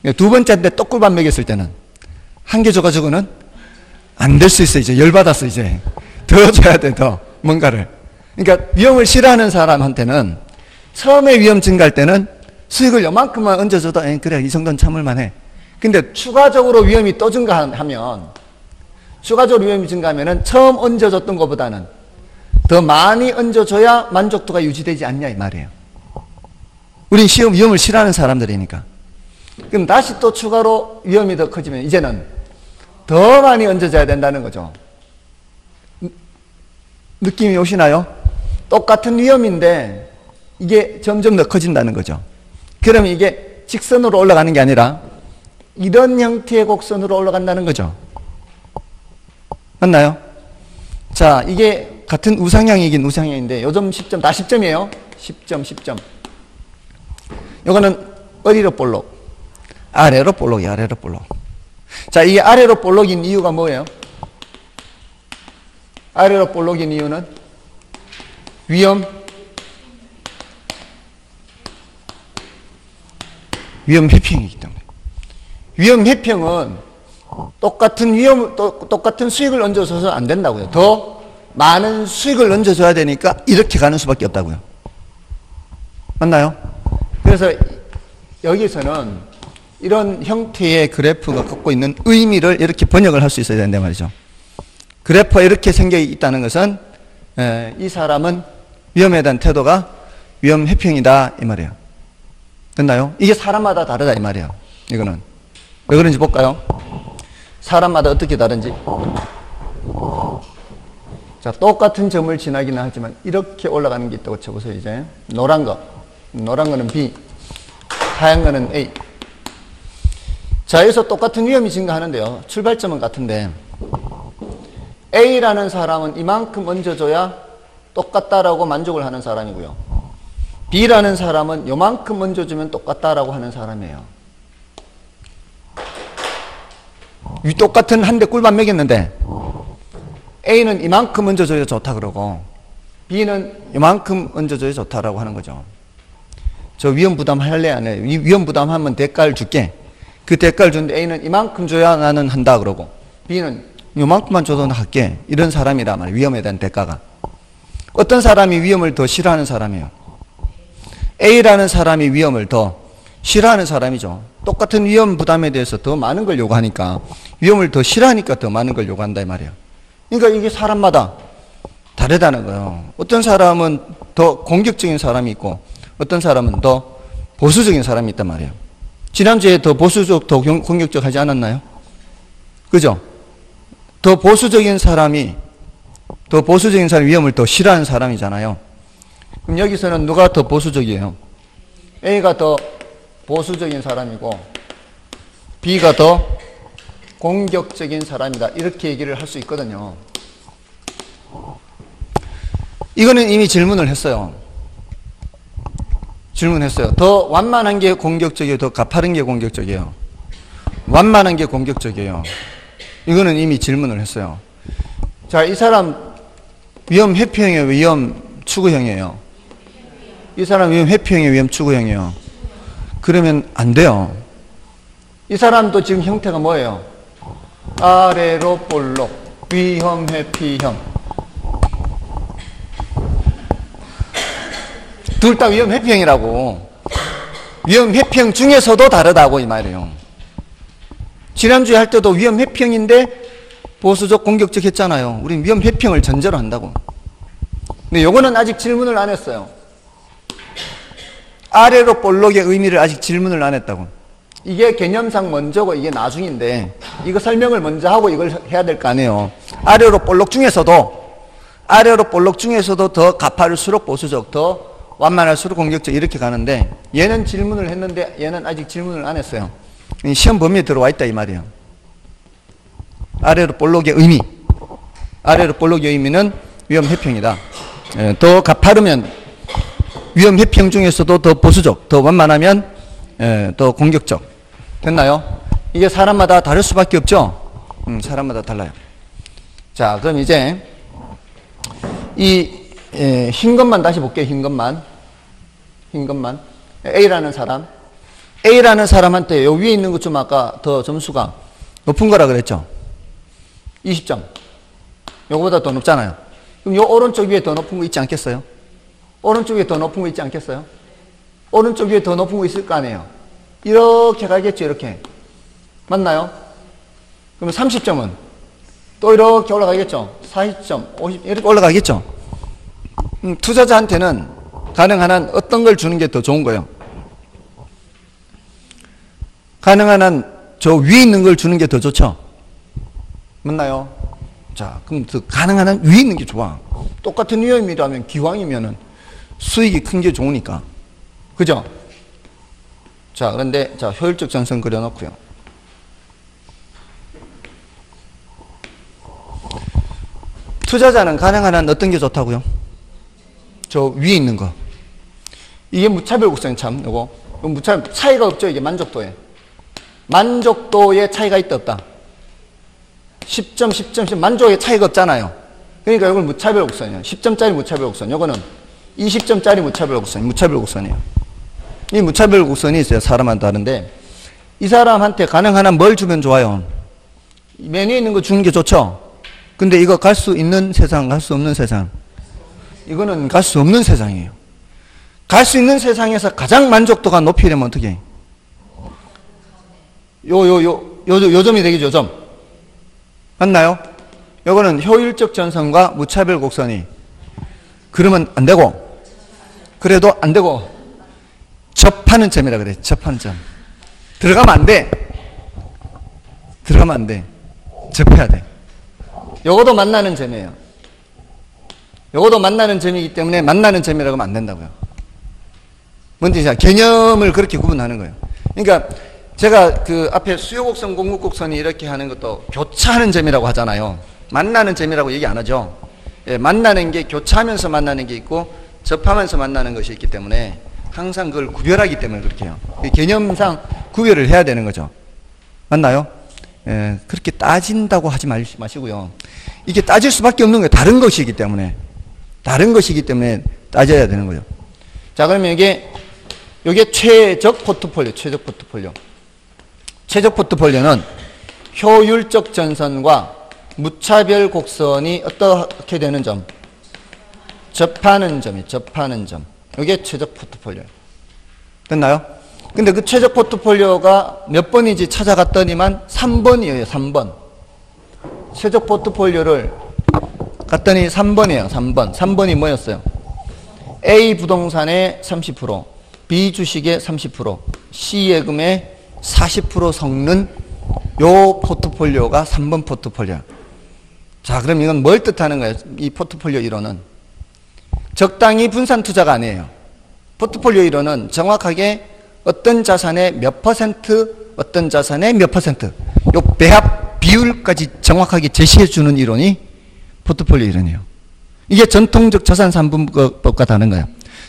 그러니까 두 번째인데 또 꿀밤 먹였을 때는 한 개 줘가지고는 안 될 수 있어 이제 열 받았어 이제 더 <laughs> 줘야 돼 더 뭔가를. 그러니까 위험을 싫어하는 사람한테는 처음에 위험 증가할 때는 수익을 요만큼만 얹어줘도 에이, 그래 이 정도는 참을만 해. 근데 추가적으로 위험이 또 증가하면 추가적으로 위험이 증가하면은 처음 얹어줬던 것보다는 더 많이 얹어줘야 만족도가 유지되지 않냐 이 말이에요. 우린 시험 위험을 싫어하는 사람들이니까. 그럼 다시 또 추가로 위험이 더 커지면 이제는 더 많이 얹어줘야 된다는 거죠. 느낌이 오시나요? 똑같은 위험인데 이게 점점 더 커진다는 거죠. 그러면 이게 직선으로 올라가는 게 아니라 이런 형태의 곡선으로 올라간다는 거죠. 맞나요? 자, 이게 같은 우상향이긴 우상향인데 요점 10점, 다 10점이에요. 10점, 10점. 요거는 어디로 볼록? 아래로 볼록이 아래로 볼록. 자, 이게 아래로 볼록인 이유가 뭐예요? 아래로 볼록인 이유는 위험, 위험 회피형이기 때문에. 위험 회피형은 똑같은 위험, 또, 똑같은 수익을 얹어줘서 안 된다고요. 더 많은 수익을 얹어줘야 되니까 이렇게 가는 수밖에 없다고요. 맞나요? 그래서 여기서는 이런 형태의 그래프가 갖고 있는 의미를 이렇게 번역을 할 수 있어야 된단 말이죠. 그래프가 이렇게 생겨 있다는 것은 에, 이 사람은 위험에 대한 태도가 위험 회피형이다 이 말이에요. 됐나요? 이게 사람마다 다르다 이 말이에요. 이거는 왜 그런지 볼까요? 사람마다 어떻게 다른지. 자, 똑같은 점을 지나기는 하지만 이렇게 올라가는 게 있다고 쳐보세요, 이제. 노란 거. 노란 거는 B. 하얀 거는 A. 자, 여기서 똑같은 위험이 증가하는데요. 출발점은 같은데. A라는 사람은 이만큼 얹어줘야 똑같다라고 만족을 하는 사람이고요. B라는 사람은 요만큼 얹어주면 똑같다라고 하는 사람이에요. 이 똑같은 한 대 꿀밤 먹였는데 A는 이만큼 얹어줘야 좋다 그러고 B는 이만큼 얹어줘야 좋다라고 하는 거죠. 저 위험 부담 할래 안 해? 이 위험 부담하면 대가를 줄게. 그 대가를 주는데 A는 이만큼 줘야 나는 한다 그러고 B는 요만큼만 줘도 나 할게. 이런 사람이란 말이에요. 위험에 대한 대가가. 어떤 사람이 위험을 더 싫어하는 사람이에요? A라는 사람이 위험을 더 싫어하는 사람이죠. 똑같은 위험 부담에 대해서 더 많은 걸 요구하니까 위험을 더 싫어하니까 더 많은 걸 요구한다 이 말이에요. 그러니까 이게 사람마다 다르다는 거예요. 어떤 사람은 더 공격적인 사람이 있고 어떤 사람은 더 보수적인 사람이 있단 말이에요. 지난주에 더 보수적, 더 공격적 하지 않았나요? 그죠? 더 보수적인 사람이 더 보수적인 사람이 위험을 더 싫어하는 사람이잖아요. 그럼 여기서는 누가 더 보수적이에요? A가 더 보수적인 사람이고 B가 더 공격적인 사람이다. 이렇게 얘기를 할 수 있거든요. 이거는 이미 질문을 했어요. 질문했어요. 더 완만한 게 공격적이에요? 더 가파른 게 공격적이에요? 완만한 게 공격적이에요. 이거는 이미 질문을 했어요. 자, 이 사람 위험 회피형이에요? 위험 추구형이에요? 이 사람 위험 회피형이에요? 위험 추구형이에요? 그러면 안 돼요. 이 사람도 지금 형태가 뭐예요? 아래로 볼록, 위험 회피형. 둘 다 위험 회피형이라고. 위험 회피형 중에서도 다르다고 이 말이에요. 지난주에 할 때도 위험 회피형인데 보수적 공격적 했잖아요. 우린 위험 회피형을 전제로 한다고. 근데 요거는 아직 질문을 안 했어요. 아래로 볼록의 의미를 아직 질문을 안 했다고. 이게 개념상 먼저고 이게 나중인데 이거 설명을 먼저 하고 이걸 해야 될 거 아니에요. 아래로 볼록 중에서도 아래로 볼록 중에서도 더 가파를수록 보수적, 더 완만할수록 공격적 이렇게 가는데 얘는 질문을 했는데 얘는 아직 질문을 안 했어요. 시험 범위에 들어와 있다 이 말이에요. 아래로 볼록의 의미. 아래로 볼록의 의미는 위험 회평이다. 예, 더 가파르면 위험 회평 중에서도 더 보수적, 더 완만하면 예, 더 공격적. 됐나요? 이게 사람마다 다를 수밖에 없죠? 음, 사람마다 달라요. 자, 그럼 이제 이흰 예, 것만 다시 볼게요. 흰 것만. 흰 것만. A라는 사람. A라는 사람한테 요 위에 있는 것 좀 아까 더 점수가 높은 거라 그랬죠? 20점. 요거보다 더 높잖아요. 그럼 요 오른쪽 위에 더 높은 거 있지 않겠어요? 오른쪽 위에 더 높은 거 있지 않겠어요? 오른쪽 위에 더 높은 거 있을 거 아니에요? 이렇게 가겠죠, 이렇게. 맞나요? 그러면 30점은 또 이렇게 올라가겠죠? 40점, 50, 이렇게 올라가겠죠? 음, 투자자한테는 가능한 한 어떤 걸 주는 게 더 좋은 거예요? 가능한 한 저 위에 있는 걸 주는 게 더 좋죠? 맞나요? 자, 그럼 더 가능한 한 위에 있는 게 좋아. 똑같은 위험이라면 기왕이면은 수익이 큰 게 좋으니까. 그죠? 자, 그런데 자, 효율적 전선 그려 놓고요. 투자자는 가능한 한 어떤 게 좋다고요? 저 위에 있는 거. 이게 무차별 곡선 참, 요거. 무차별, 차이가 없죠, 이게 만족도에. 만족도에 차이가 있다, 없다? 10점, 10점, 10점, 만족에 차이가 없잖아요. 그러니까 이걸 무차별 곡선이에요. 10점짜리 무차별 곡선. 요거는 20점짜리 무차별 곡선, 무차별 곡선이에요. 이 무차별 곡선이 있어요. 사람한테 다른데. 이 사람한테 가능한 한 뭘 주면 좋아요? 메뉴에 있는 거 주는 게 좋죠? 근데 이거 갈 수 있는 세상, 갈 수 없는 세상. 이거는 갈 수 없는 세상이에요. 갈 수 있는 세상에서 가장 만족도가 높이려면 어떻게 해? 요, 요, 요, 요, 요 점이 되겠죠, 점. 맞나요? 요거는 효율적 전선과 무차별 곡선이 그러면 안 되고 그래도 안 되고 접하는 점이라 그래. 접하는 점. 들어가면 안 돼. 들어가면 안 돼. 접해야 돼. 요거도 만나는 점이에요. 요거도 만나는 점이기 때문에 만나는 점이라고 하면 안 된다고요. 뭔지 자 개념을 그렇게 구분하는 거예요. 그러니까 제가 그 앞에 수요곡선, 공급곡선이 이렇게 하는 것도 교차하는 점이라고 하잖아요. 만나는 점이라고 얘기 안 하죠. 예, 만나는 게 교차하면서 만나는 게 있고 접하면서 만나는 것이 있기 때문에 항상 그걸 구별하기 때문에 그렇게 해요. 개념상 구별을 해야 되는 거죠. 맞나요? 예, 그렇게 따진다고 하지 마시고요. 이게 따질 수밖에 없는 거예요. 다른 것이기 때문에. 다른 것이기 때문에 따져야 되는 거죠. 자, 그러면 이게, 이게 최적 포트폴리오, 최적 포트폴리오. 최적 포트폴리오는 효율적 전선과 무차별 곡선이 어떻게 되는 점? 접하는 점이 접하는 점. 이게 최적 포트폴리오. 됐나요? 근데 그 최적 포트폴리오가 몇 번인지 찾아갔더니만 3번이에요, 3번. 최적 포트폴리오를 갔더니 3번이에요, 3번. 3번이 뭐였어요? A 부동산의 30%, B 주식의 30%, C 예금의 40% 섞는 요 포트폴리오가 3번 포트폴리오. 자, 그럼 이건 뭘 뜻하는 거예요? 이 포트폴리오 이론은. 적당히 분산 투자가 아니에요. 포트폴리오 이론은 정확하게 어떤 자산의 몇 퍼센트, 어떤 자산의 몇 퍼센트, 요 배합 비율까지 정확하게 제시해 주는 이론이 포트폴리오 이론이에요. 이게 전통적 자산산부법과 다른 거예요.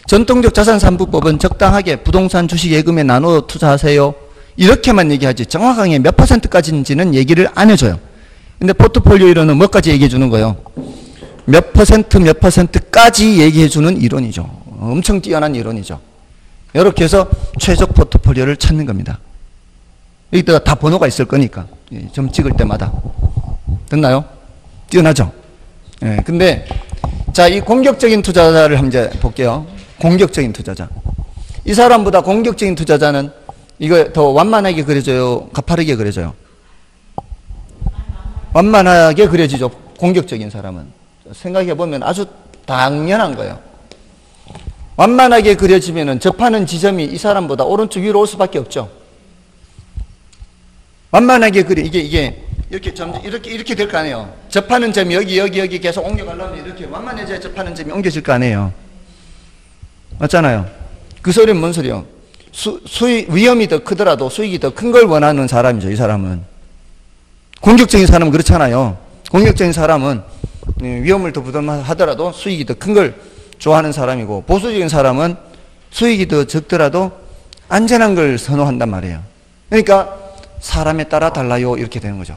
전통적 자산산부법은 적당하게 부동산 주식 예금에 나눠 투자하세요. 이렇게만 얘기하지 정확하게 몇 퍼센트까지인지는 얘기를 안 해줘요. 근데 포트폴리오 이론은 뭐까지 얘기해 주는 거예요? 몇 퍼센트 몇 퍼센트까지 얘기해 주는 이론이죠. 엄청 뛰어난 이론이죠. 이렇게 해서 최적 포트폴리오를 찾는 겁니다. 여기다가 다 번호가 있을 거니까 예, 좀 찍을 때마다 됐나요? 뛰어나죠? 예, 근데 자, 이 공격적인 투자자를 한번 볼게요. 공격적인 투자자. 이 사람보다 공격적인 투자자는 이거 더 완만하게 그려져요? 가파르게 그려져요? 완만하게 그려지죠. 공격적인 사람은. 생각해 보면 아주 당연한 거예요. 완만하게 그려지면은 접하는 지점이 이 사람보다 오른쪽 위로 올 수밖에 없죠. 완만하게 그려 이게 이게 이렇게 점 이렇게 이렇게 될 거 아니에요. 접하는 점이 여기 여기 여기 계속 옮겨가려면 이렇게 완만해져야 접하는 점이 옮겨질 거 아니에요. 맞잖아요. 그 소리는 뭔 소리요? 수, 수익 위험이 더 크더라도 수익이 더 큰 걸 원하는 사람이죠. 이 사람은 공격적인 사람은 그렇잖아요. 공격적인 사람은 예, 위험을 더 부담하더라도 수익이 더 큰 걸 좋아하는 사람이고 보수적인 사람은 수익이 더 적더라도 안전한 걸 선호한단 말이에요. 그러니까 사람에 따라 달라요 이렇게 되는 거죠.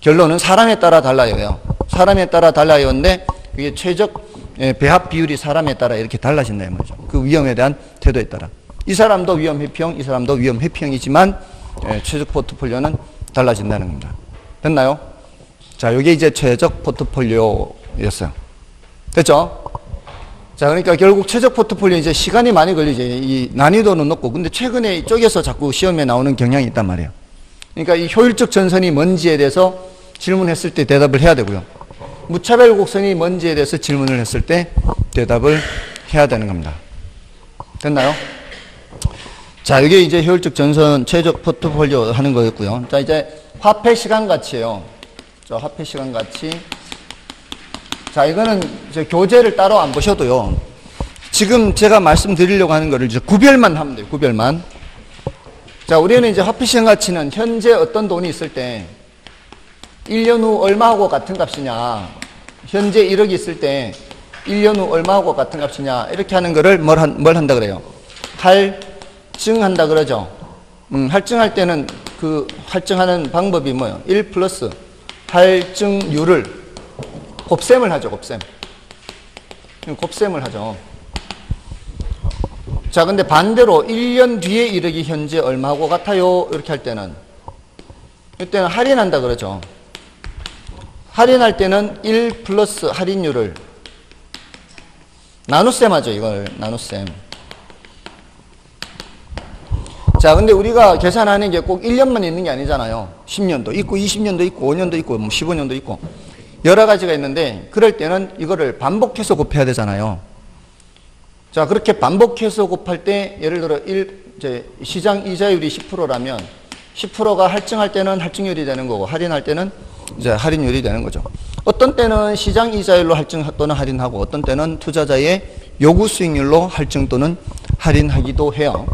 결론은 사람에 따라 달라요. 사람에 따라 달라요인데 그게 최적 예, 배합 비율이 사람에 따라 이렇게 달라진다 말이죠. 그 위험에 대한 태도에 따라. 이 사람도 위험 회피형, 이 사람도 위험 회피형이지만 예, 최적 포트폴리오는 달라진다는 겁니다. 됐나요? 자, 이게 이제 최적 포트폴리오였어요. 됐죠? 자, 그러니까 결국 최적 포트폴리오 이제 시간이 많이 걸리지. 이 난이도는 높고. 근데 최근에 이쪽에서 자꾸 시험에 나오는 경향이 있단 말이에요. 그러니까 이 효율적 전선이 뭔지에 대해서 질문했을 때 대답을 해야 되고요. 무차별 곡선이 뭔지에 대해서 질문을 했을 때 대답을 해야 되는 겁니다. 됐나요? 자, 이게 이제 효율적 전선 최적 포트폴리오 하는 거였고요. 자, 이제 화폐 시간 가치예요. 자, 화폐 시간 가치. 자, 이거는 교재를 따로 안 보셔도요. 지금 제가 말씀드리려고 하는 거를 이제 구별만 하면 돼요. 구별만. 자, 우리는 이제 화폐 시간 가치는 현재 어떤 돈이 있을 때 1년 후 얼마하고 같은 값이냐. 현재 1억이 있을 때 1년 후 얼마하고 같은 값이냐. 이렇게 하는 거를 뭘, 한, 뭘 한다 그래요? 할증한다 그러죠. 음, 할증할 때는 그 할증하는 방법이 뭐예요? 1 플러스 할증률을 곱셈을 하죠, 곱셈. 곱셈을 하죠. 자, 근데 반대로 1년 뒤에 1억이 현재 얼마하고 같아요? 이렇게 할 때는 이때는 할인한다 그러죠. 할인할 때는 1 플러스 할인율을 나눗셈 하죠, 이걸. 나눗셈. 자, 근데 우리가 계산하는 게 꼭 1년만 있는 게 아니잖아요. 10년도 있고, 20년도 있고, 5년도 있고, 뭐 15년도 있고. 여러 가지가 있는데, 그럴 때는 이거를 반복해서 곱해야 되잖아요. 자, 그렇게 반복해서 곱할 때, 예를 들어 1, 이제 시장 이자율이 10%라면, 10%가 할증할 때는 할증률이 되는 거고, 할인할 때는 이제 할인율이 되는 거죠. 어떤 때는 시장 이자율로 할증 또는 할인하고 어떤 때는 투자자의 요구 수익률로 할증 또는 할인하기도 해요.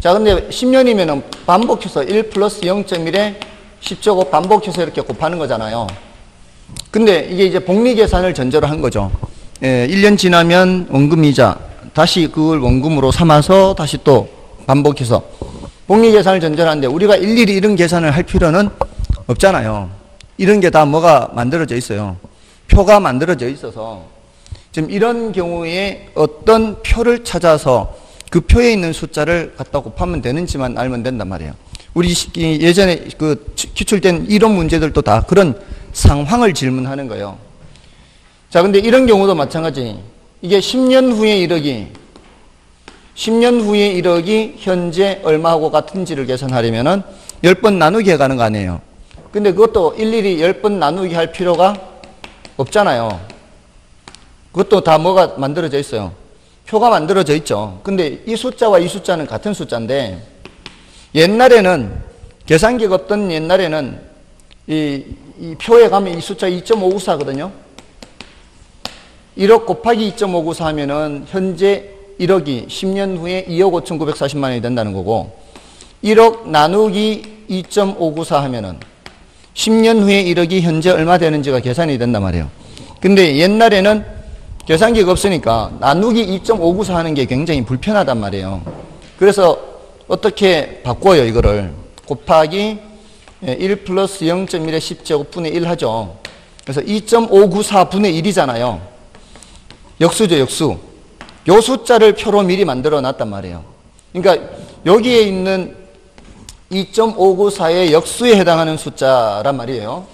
자, 근데 10년이면은 반복해서 1 플러스 0.1에 10제곱 반복해서 이렇게 곱하는 거잖아요. 근데 이게 이제 복리 계산을 전제로 한 거죠. 예, 1년 지나면 원금이자 다시 그걸 원금으로 삼아서 다시 또 반복해서 복리 계산을 전제로 하는데 우리가 일일이 이런 계산을 할 필요는 없잖아요. 이런 게 다 뭐가 만들어져 있어요. 표가 만들어져 있어서 지금 이런 경우에 어떤 표를 찾아서 그 표에 있는 숫자를 갖다 곱하면 되는지만 알면 된단 말이에요. 우리 예전에 그 기출된 이런 문제들도 다 그런 상황을 질문하는 거예요. 자, 근데 이런 경우도 마찬가지. 이게 10년 후에 1억이 10년 후에 1억이 현재 얼마하고 같은지를 계산하려면은 10번 나누기 해가는 거 아니에요. 근데 그것도 일일이 10번 나누기 할 필요가 없잖아요. 그것도 다 뭐가 만들어져 있어요. 표가 만들어져 있죠. 근데 이 숫자와 이 숫자는 같은 숫자인데 옛날에는 계산기가 없던 옛날에는 이, 이 표에 가면 이 숫자 2.594거든요. 1억 곱하기 2.594 하면은 현재 1억이 10년 후에 2억 5,940만 원이 된다는 거고 1억 나누기 2.594 하면은 10년 후에 1억이 현재 얼마 되는지가 계산이 된단 말이에요. 근데 옛날에는 계산기가 없으니까 나누기 2.594 하는 게 굉장히 불편하단 말이에요. 그래서 어떻게 바꿔요, 이거를? 곱하기 1 플러스 0.1의 10제곱분의 1 하죠. 그래서 2.594분의 1이잖아요. 역수죠, 역수. 요 숫자를 표로 미리 만들어 놨단 말이에요. 그러니까 여기에 있는 2.594의 역수에 해당하는 숫자란 말이에요.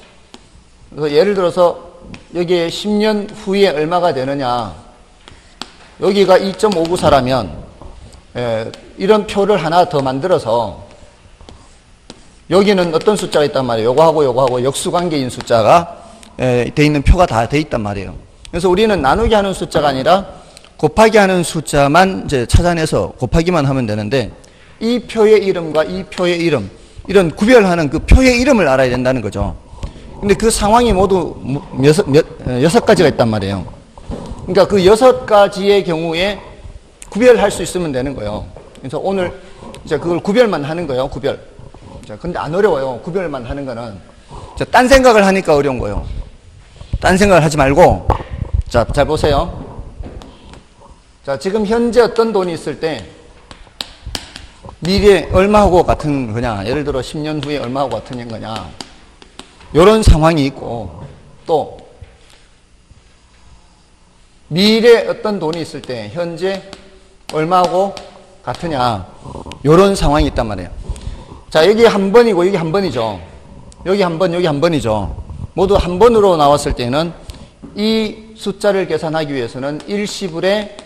그래서 예를 들어서 여기에 10년 후에 얼마가 되느냐. 여기가 2.594라면 예, 이런 표를 하나 더 만들어서 여기는 어떤 숫자가 있단 말이에요. 요거하고 요거하고 역수관계인 숫자가 예, 돼 있는 표가 다 돼 있단 말이에요. 그래서 우리는 나누기 하는 숫자가 아니라 곱하기 하는 숫자만 이제 찾아내서 곱하기만 하면 되는데 이 표의 이름과 이 표의 이름 이런 구별하는 그 표의 이름을 알아야 된다는 거죠. 근데 그 상황이 모두 여섯, 몇, 여섯 가지가 있단 말이에요. 그러니까 그 여섯 가지의 경우에 구별할 수 있으면 되는 거예요. 그래서 오늘 이제 그걸 구별만 하는 거예요. 구별. 자, 근데 안 어려워요. 구별만 하는 거는. 자, 딴 생각을 하니까 어려운 거예요. 딴 생각을 하지 말고. 자, 잘 보세요. 자, 지금 현재 어떤 돈이 있을 때 미래 얼마하고 같은 거냐. 예를 들어 10년 후에 얼마하고 같은 거냐. 이런 상황이 있고 또 미래 어떤 돈이 있을 때 현재 얼마하고 같으냐 이런 상황이 있단 말이에요. 자 여기 한 번이고 여기 한 번이죠. 여기 한 번, 여기 한 번이죠. 모두 한 번으로 나왔을 때는 이 숫자를 계산하기 위해서는 일시불의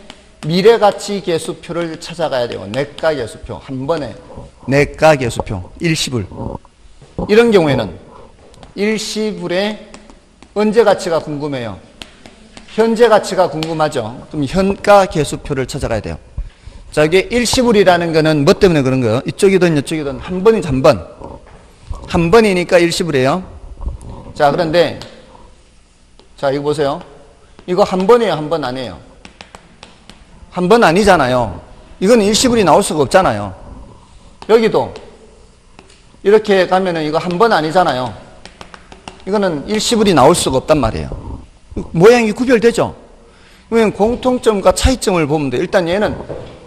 미래가치 계수표를 찾아가야 돼요. 내가 계수표 한 번에 내가 계수표 일시불 이런 경우에는 일시불의 언제 가치가 궁금해요? 현재 가치가 궁금하죠? 그럼 현가 계수표를 찾아가야 돼요. 자, 이게 일시불이라는 거는 뭐 때문에 그런 거예요? 이쪽이든 이쪽이든 한 번이죠, 한 번. 한 번이니까 일시불이에요. 자, 그런데, 자, 이거 보세요. 이거 한 번이에요, 한 번 아니에요? 한 번 아니잖아요. 이건 일시불이 나올 수가 없잖아요. 여기도 이렇게 가면은 이거 한 번 아니잖아요. 이거는 일시불이 나올 수가 없단 말이에요. 모양이 구별되죠? 그러면 공통점과 차이점을 보면 돼. 일단 얘는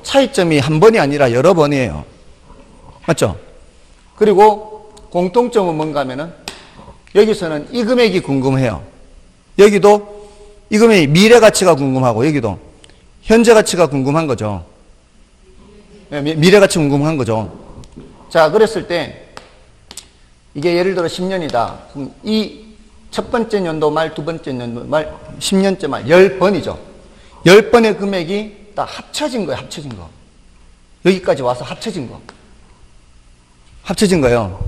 차이점이 한 번이 아니라 여러 번이에요. 맞죠? 그리고 공통점은 뭔가 하면은 여기서는 이 금액이 궁금해요. 여기도 이 금액이 미래 가치가 궁금하고 여기도 현재 가치가 궁금한 거죠. 네, 미래 가치 궁금한 거죠. 자, 그랬을 때 이게 예를 들어 10년이다. 그럼 이 첫 번째 연도 말, 두 번째 연도 말, 10년째 말, 10번이죠. 10번의 금액이 다 합쳐진 거예요, 합쳐진 거. 여기까지 와서 합쳐진 거. 합쳐진 거예요.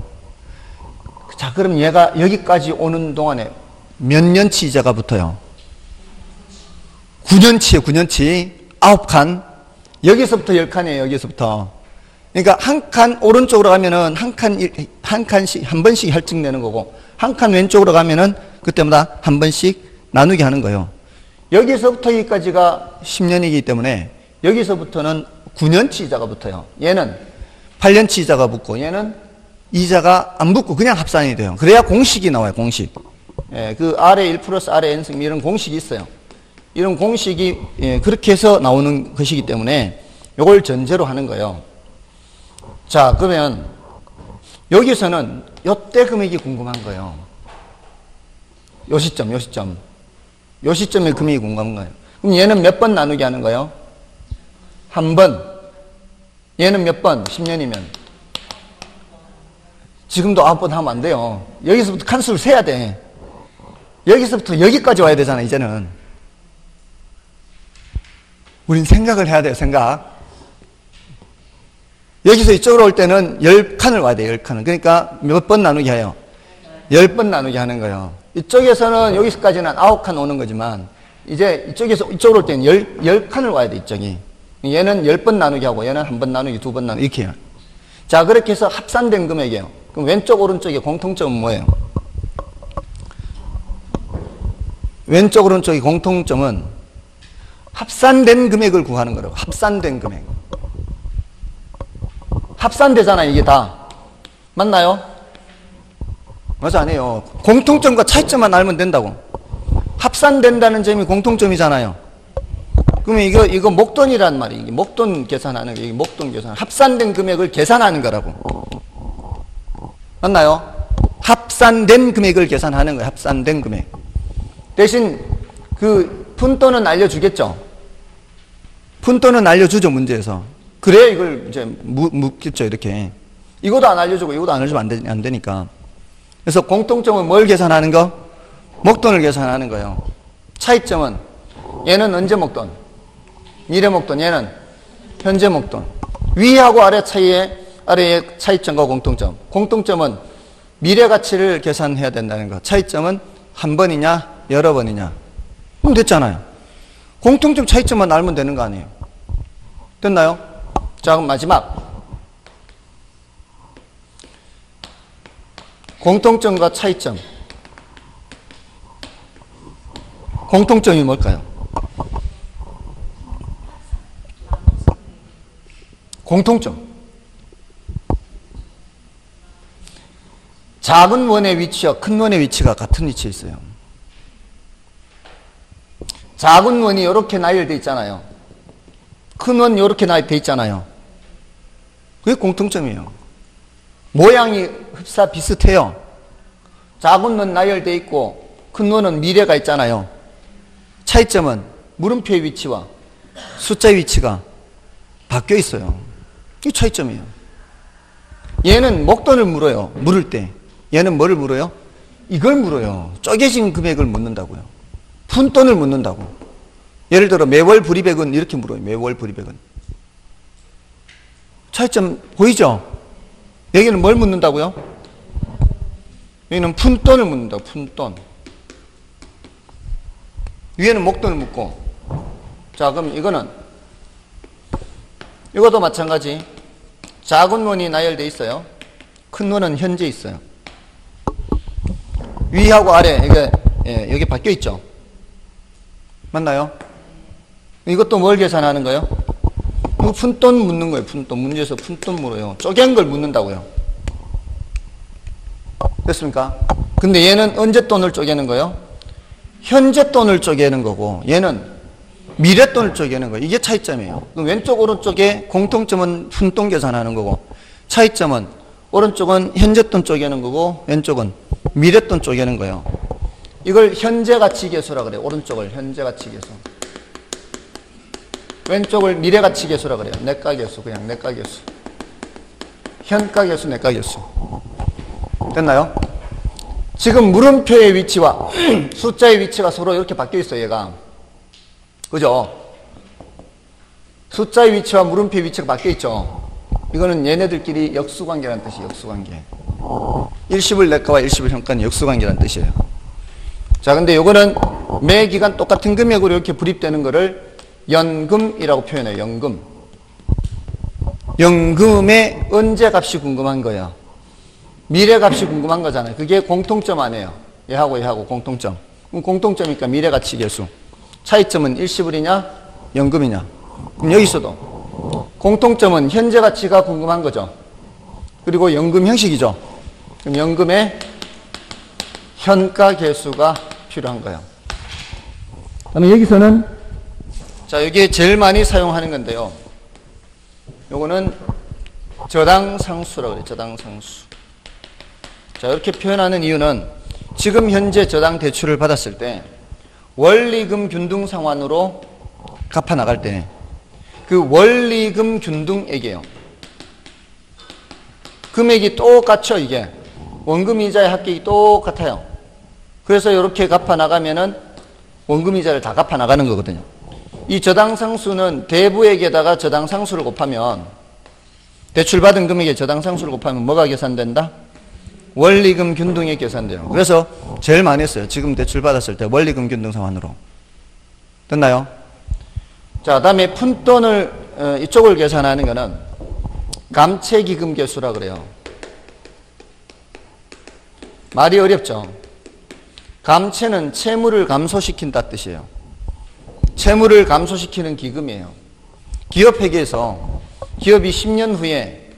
자, 그럼 얘가 여기까지 오는 동안에 몇 년치 이자가 붙어요? 9년치에 9년치. 9칸. 여기서부터 10칸이에요, 여기서부터. 그러니까 한 칸 오른쪽으로 가면은 한 칸, 한 칸씩, 한 번씩 혈증 내는 거고, 한 칸 왼쪽으로 가면은 그때마다 한 번씩 나누게 하는 거예요. 여기서부터 여기까지가 10년이기 때문에 여기서부터는 9년치 이자가 붙어요. 얘는 8년치 이자가 붙고 얘는 이자가 안 붙고 그냥 합산이 돼요. 그래야 공식이 나와요, 공식. 예, 그 R의 1 플러스 R의 N승 이런 공식이 있어요. 이런 공식이 예, 그렇게 해서 나오는 것이기 때문에 이걸 전제로 하는 거예요. 자, 그러면 여기서는 요때 금액이 궁금한 거예요. 요 시점, 요 시점. 요 시점에 금액이 궁금한 거예요. 그럼 얘는 몇 번 나누게 하는 거예요? 한 번. 얘는 몇 번? 10년이면. 지금도 아홉 번 하면 안 돼요. 여기서부터 칸수를 세야 돼. 여기서부터 여기까지 와야 되잖아, 이제는. 우린 생각을 해야 돼요, 생각. 여기서 이쪽으로 올 때는 10칸을 와야 돼요, 10칸을. 그러니까 몇 번 나누기 해요? 10번 나누기 하는 거예요. 이쪽에서는 여기서까지는 9칸 오는 거지만, 이제 이쪽에서 이쪽으로 올 때는 10, 10칸을 와야 돼, 이쪽이. 얘는 10번 나누기 하고, 얘는 한 번 나누기, 두 번 나누기, 이렇게 해요. 자, 그렇게 해서 합산된 금액이에요. 그럼 왼쪽, 오른쪽의 공통점은 뭐예요? 왼쪽, 오른쪽의 공통점은 합산된 금액을 구하는 거라고. 합산된 금액. 합산되잖아요, 이게 다. 맞나요? 맞아, 아니에요. 공통점과 차이점만 알면 된다고. 합산된다는 점이 공통점이잖아요. 그러면 이거 이거 목돈이란 말이 이게 목돈 계산하는 게 이게 목돈 계산 합산된 금액을 계산하는 거라고 맞나요? 합산된 금액을 계산하는 거예요. 합산된 금액 대신 그 푼돈은 알려주겠죠. 푼돈은 알려주죠 문제에서 그래야 이걸 이제 묻, 묻겠죠 이렇게 이것도 안 알려주고 이것도 안 알려주면 안, 되, 안 되니까 그래서 공통점은 뭘 계산하는 거? 목돈을 계산하는 거예요. 차이점은 얘는 언제 목돈? 미래 목돈, 얘는 현재 목돈. 위하고 아래 차이의 아래의 차이점과 공통점. 공통점은 미래 가치를 계산해야 된다는 거. 차이점은 한 번이냐, 여러 번이냐. 그럼 됐잖아요. 공통점 차이점만 알면 되는 거 아니에요. 됐나요? 자, 그럼 마지막. 공통점과 차이점. 공통점이 뭘까요? 공통점. 작은 원의 위치와 큰 원의 위치가 같은 위치에 있어요. 작은 원이 이렇게 나열되어 있잖아요. 큰 원 이렇게 나열되어 있잖아요. 그게 공통점이에요. 모양이 흡사 비슷해요. 작은 원 나열되어 있고 큰 원은 미래가 있잖아요. 차이점은 물음표의 위치와 숫자의 위치가 바뀌어 있어요. 이 차이점이에요. 얘는 목돈을 물어요. 물을 때. 얘는 뭐를 물어요? 이걸 물어요. 쪼개진 금액을 묻는다고요. 푼돈을 묻는다고. 예를 들어 매월 불이백은 이렇게 물어요. 매월 불이백은. 차이점 보이죠? 여기는 뭘 묻는다고요? 여기는 푼돈을 묻는다. 푼돈. 위에는 목돈을 묻고. 자, 그럼 이거는 이것도 마찬가지. 작은 원이 나열돼 있어요. 큰 원은 현재 있어요. 위하고 아래 이게 예, 여기 바뀌어 있죠. 맞나요? 이것도 뭘 계산하는 거예요? 이거 푼돈 묻는 거예요. 푼돈 문제에서 푼돈 물어요. 쪼갠 걸 묻는다고요. 됐습니까? 근데 얘는 언제 돈을 쪼개는 거예요? 현재 돈을 쪼개는 거고 얘는 미래 돈을 쪼개는 거예요. 이게 차이점이에요. 왼쪽 오른쪽에 공통점은 푼돈 계산하는 거고 차이점은 오른쪽은 현재 돈 쪼개는 거고 왼쪽은 미래 돈 쪼개는 거예요. 이걸 현재 가치 계수라 그래요. 오른쪽을 현재 가치 계수. 왼쪽을 미래 가치 계수라 그래요. 내가 계수 그냥 내가 계수. 현가 계수 내가 계수. 됐나요? 지금 물음표의 위치와 <clears throat> 숫자의 위치가 서로 이렇게 바뀌어 있어요, 얘가. 그죠? 숫자의 위치와 물음표의 위치가 바뀌어 있죠. 이거는 얘네들끼리 역수관계라는 뜻이 역수관계. 일시불 내과와 일시불 현가는 역수관계라는 뜻이에요. 자, 근데 요거는 매 기간 똑같은 금액으로 이렇게 불입되는 거를 연금이라고 표현해요. 연금. 연금의 언제 값이 궁금한 거야. 미래 값이 궁금한 거잖아요. 그게 공통점 아니에요. 얘하고 얘하고 공통점. 공통점이니까 미래 가치 계수. 차이점은 일시불이냐, 연금이냐. 그럼 여기서도 공통점은 현재 가치가 궁금한 거죠. 그리고 연금 형식이죠. 그럼 연금의 현가 계수가 필요한 거예요. 그러면 여기서는 자, 여기에 제일 많이 사용하는 건데요. 요거는 저당 상수라고 그래요. 저당 상수. 자, 이렇게 표현하는 이유는 지금 현재 저당 대출을 받았을 때 원리금 균등 상환으로 갚아 나갈 때 그 원리금 균등액이에요. 금액이 똑같죠, 이게. 원금 이자의 합격이 똑같아요. 그래서 이렇게 갚아 나가면은 원금 이자를 다 갚아 나가는 거거든요. 이 저당 상수는 대부액에다가 저당 상수를 곱하면 대출 받은 금액에 저당 상수를 곱하면 뭐가 계산된다? 원리금 균등액 계산돼요. 그래서 제일 많이 했어요. 지금 대출 받았을 때 원리금 균등 상환으로. 됐나요? 자, 다음에 푼돈을 어, 이쪽을 계산하는 거는 감채기금 계수라 그래요. 말이 어렵죠. 감채는 채무를 감소시킨다 뜻이에요. 채무를 감소시키는 기금이에요. 기업 회계에서 기업이 10년 후에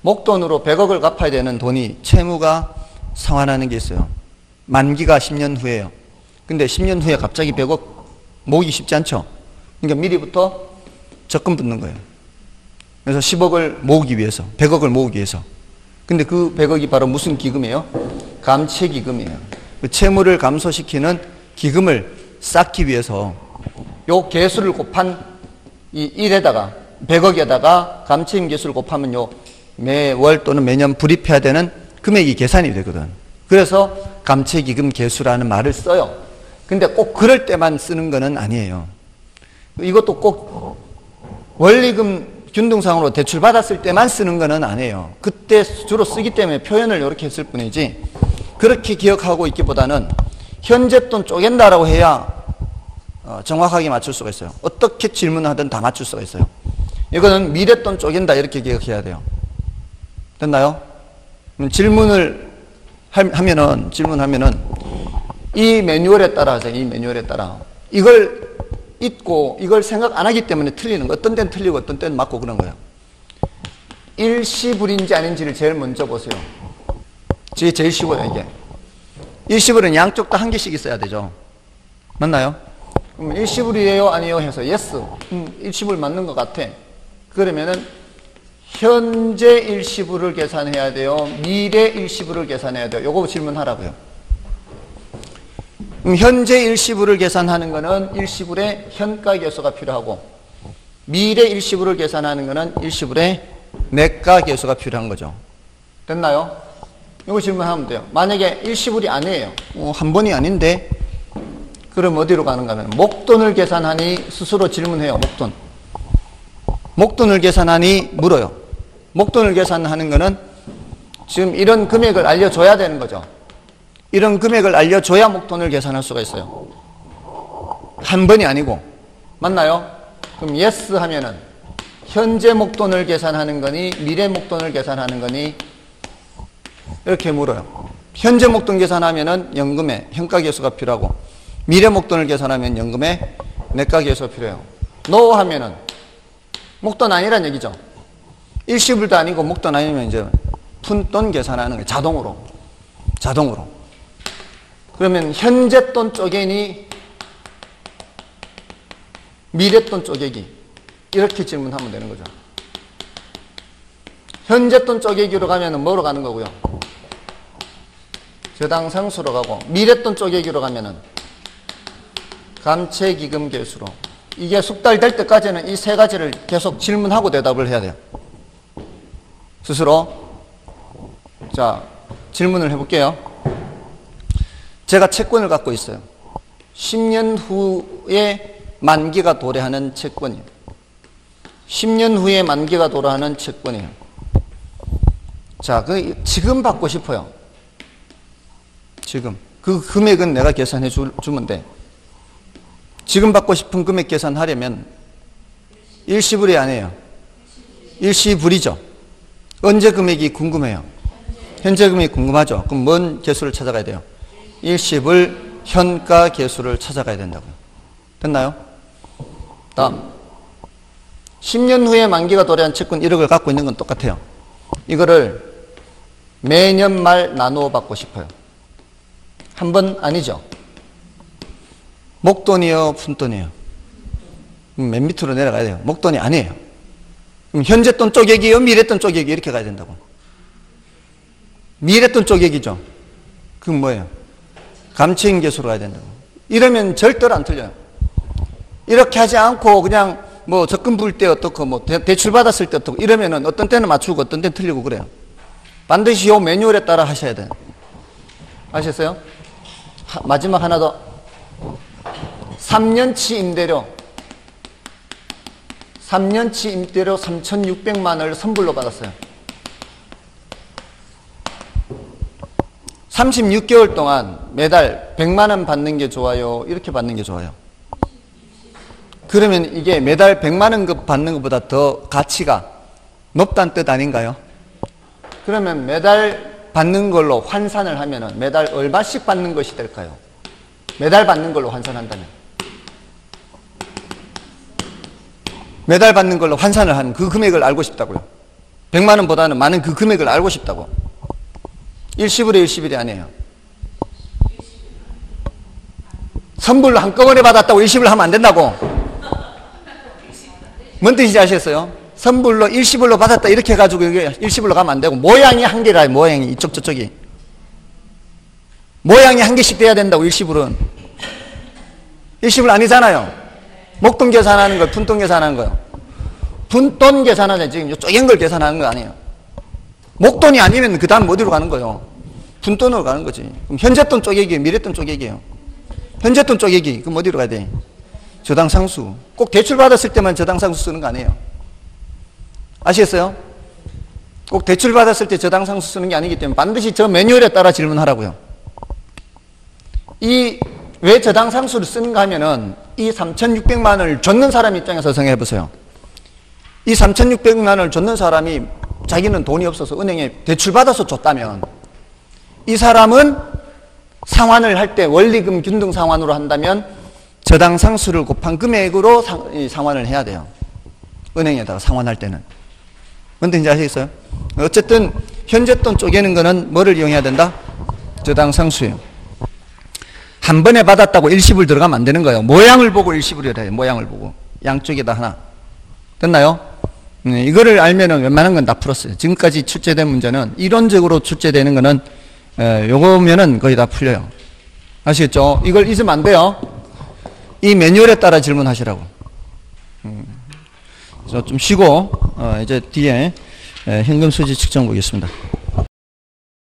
목돈으로 100억을 갚아야 되는 돈이 채무가 상환하는 게 있어요. 만기가 10년 후에요. 근데 10년 후에 갑자기 100억 모으기 쉽지 않죠. 그러니까 미리부터 적금 붙는 거예요. 그래서 10억을 모으기 위해서, 100억을 모으기 위해서. 근데 그 100억이 바로 무슨 기금이에요? 감채 기금이에요. 그 채무를 감소시키는 기금을 쌓기 위해서 요 개수를 곱한 이 1에다가 100억에다가 감채임 개수를 곱하면 요 매월 또는 매년 불입해야 되는 금액이 계산이 되거든. 그래서 감채기금 개수라는 말을 써요. 근데 꼭 그럴 때만 쓰는 거는 아니에요. 이것도 꼭 원리금 균등상으로 대출 받았을 때만 쓰는 거는 아니에요. 그때 주로 쓰기 때문에 표현을 이렇게 했을 뿐이지 그렇게 기억하고 있기보다는 현재 돈 쪼갠다라고 해야 어, 정확하게 맞출 수가 있어요. 어떻게 질문하든 다 맞출 수가 있어요. 이거는 미래 돈 쪼갠다 이렇게 기억해야 돼요. 됐나요? 질문을 하면은 질문하면은 이 매뉴얼에 따라 하세요. 이 매뉴얼에 따라 이걸 잊고 이걸 생각 안 하기 때문에 틀리는 거. 어떤 때는 틀리고 어떤 때는 맞고 그런 거예요. 일시불인지 아닌지를 제일 먼저 보세요. 제일 쉬워요, 이게. 일시불은 양쪽 다 한 개씩 있어야 되죠. 맞나요? 그럼 일시불이에요, 아니에요? 해서 yes. 음, 일시불 맞는 것 같아. 그러면은 현재 일시불을 계산해야 돼요. 미래 일시불을 계산해야 돼요. 요거 질문하라고요. 그럼 현재 일시불을 계산하는 거는 일시불의 현가 계수가 필요하고 미래 일시불을 계산하는 거는 일시불의 내가 계수가 필요한 거죠. 됐나요? 이거 질문하면 돼요. 만약에 일시불이 아니에요. 어, 한 번이 아닌데 그럼 어디로 가는가 하면 목돈을 계산하니 스스로 질문해요. 목돈. 목돈을 계산하니 물어요. 목돈을 계산하는 거는 지금 이런 금액을 알려줘야 되는 거죠. 이런 금액을 알려줘야 목돈을 계산할 수가 있어요. 한 번이 아니고. 맞나요? 그럼 yes 하면은 현재 목돈을 계산하는 거니 미래 목돈을 계산하는 거니 이렇게 물어요. 현재 목돈 계산하면은 연금의 현가 계수가 필요하고 미래 목돈을 계산하면 연금의 내가 계수가 필요해요. no 하면은 목돈 아니란 얘기죠. 일시불도 아니고 목돈 아니면 이제 푼돈 계산하는 거예요. 자동으로. 자동으로. 그러면 현재 돈 쪼개니 미래 돈 쪼개기 이렇게 질문하면 되는 거죠. 현재 돈 쪼개기로 가면 뭐로 가는 거고요? 저당 상수로 가고 미래 돈 쪼개기로 가면은 감채기금 개수로 이게 숙달될 때까지는 이 세 가지를 계속 질문하고 대답을 해야 돼요. 스스로. 자, 질문을 해볼게요. 제가 채권을 갖고 있어요. 10년 후에 만기가 도래하는 채권이에요. 10년 후에 만기가 도래하는 채권이에요. 자, 그 지금 받고 싶어요. 지금. 그 금액은 내가 계산해 주, 면 돼. 지금 받고 싶은 금액 계산하려면 일시불이 아니에요. 일시불이죠. 언제 금액이 궁금해요? 현재 금액이 궁금하죠? 그럼 뭔 개수를 찾아가야 돼요? 일시불 현가 개수를 찾아가야 된다고요. 됐나요? 다음. 10년 후에 만기가 도래한 채권 1억을 갖고 있는 건 똑같아요. 이거를 매년 말 나누어 받고 싶어요. 한 번 아니죠? 목돈이요, 푼돈이요? 맨 밑으로 내려가야 돼요. 목돈이 아니에요. 그럼 현재 돈 쪼개기요, 미래 돈 쪼개기 이렇게 가야 된다고. 미래 돈 쪼개기죠. 그건 뭐예요? 감치인 개수로 가야 된다고. 이러면 절대로 안 틀려요. 이렇게 하지 않고 그냥 뭐 적금 부을 때 어떻고 뭐 대 출 받았을 때 어떻고 이러면은 어떤 때는 맞추고 어떤 때는 틀리고 그래요. 반드시 요 매뉴얼에 따라 하셔야 돼요. 아셨어요? 하, 마지막 하나 더. 3년치 임대료 3년치 임대료 3,600만 원을 선불로 받았어요. 36개월 동안 매달 100만 원 받는 게 좋아요? 이렇게 받는 게 좋아요? 그러면 이게 매달 100만 원 받는 것보다 더 가치가 높다는 뜻 아닌가요? 그러면 매달 받는 걸로 환산을 하면 매달 얼마씩 받는 것이 될까요? 매달 받는 걸로 환산한다면 매달 받는 걸로 환산을 하는 그 금액을 알고 싶다고요. 100만 원보다는 많은 그 금액을 알고 싶다고. 일시불에 일시불이 아니에요. 선불로 한꺼번에 받았다고 일시불로 하면 안 된다고. 뭔 뜻인지 아시겠어요? 선불로 일시불로 받았다 이렇게 해가지고 이게 일시불로 가면 안 되고 모양이 한 개라 모양이 이쪽 저쪽이 모양이 한 개씩 돼야 된다고 일시불은 일시불 아니잖아요 목돈 계산하는 거 푼돈 계산하는 거요? 푼돈 계산하자 지금 쪼갠 걸 계산하는 거 아니에요? 목돈이 아니면 그 다음 어디로 가는 거예요? 푼돈으로 가는 거지. 그럼 현재 돈 쪼개기 미래 돈 쪼개기예요? 현재 돈 쪼개기. 그럼 어디로 가야 돼? 저당 상수. 꼭 대출 받았을 때만 저당 상수 쓰는 거 아니에요? 아시겠어요? 꼭 대출 받았을 때 저당 상수 쓰는 게 아니기 때문에 반드시 저 매뉴얼에 따라 질문하라고요. 이 왜 저당 상수를 쓰는가 하면은 이 3,600만 원을 줬는 사람 입장에서 생각해 보세요. 이 3,600만 원을 줬는 사람이 자기는 돈이 없어서 은행에 대출 받아서 줬다면 이 사람은 상환을 할 때 원리금 균등 상환으로 한다면 저당 상수를 곱한 금액으로 상, 이 상환을 해야 돼요. 은행에다가 상환할 때는. 뭔데 이제 아시겠어요? 어쨌든 현재 돈 쪼개는 거는 뭐를 이용해야 된다? 저당 상수예요. 한 번에 받았다고 일시불 들어가면 안 되는 거예요. 모양을 보고 일시불이라 해요. 모양을 보고. 양쪽에다 하나. 됐나요? 네, 이거를 알면은 웬만한 건 다 풀었어요. 지금까지 출제된 문제는 이론적으로 출제되는 거는 에, 요거면은 거의 다 풀려요. 아시겠죠? 이걸 잊으면 안 돼요. 이 매뉴얼에 따라 질문하시라고. 음. 좀 쉬고 어, 이제 뒤에 에, 현금 수지 측정 보겠습니다.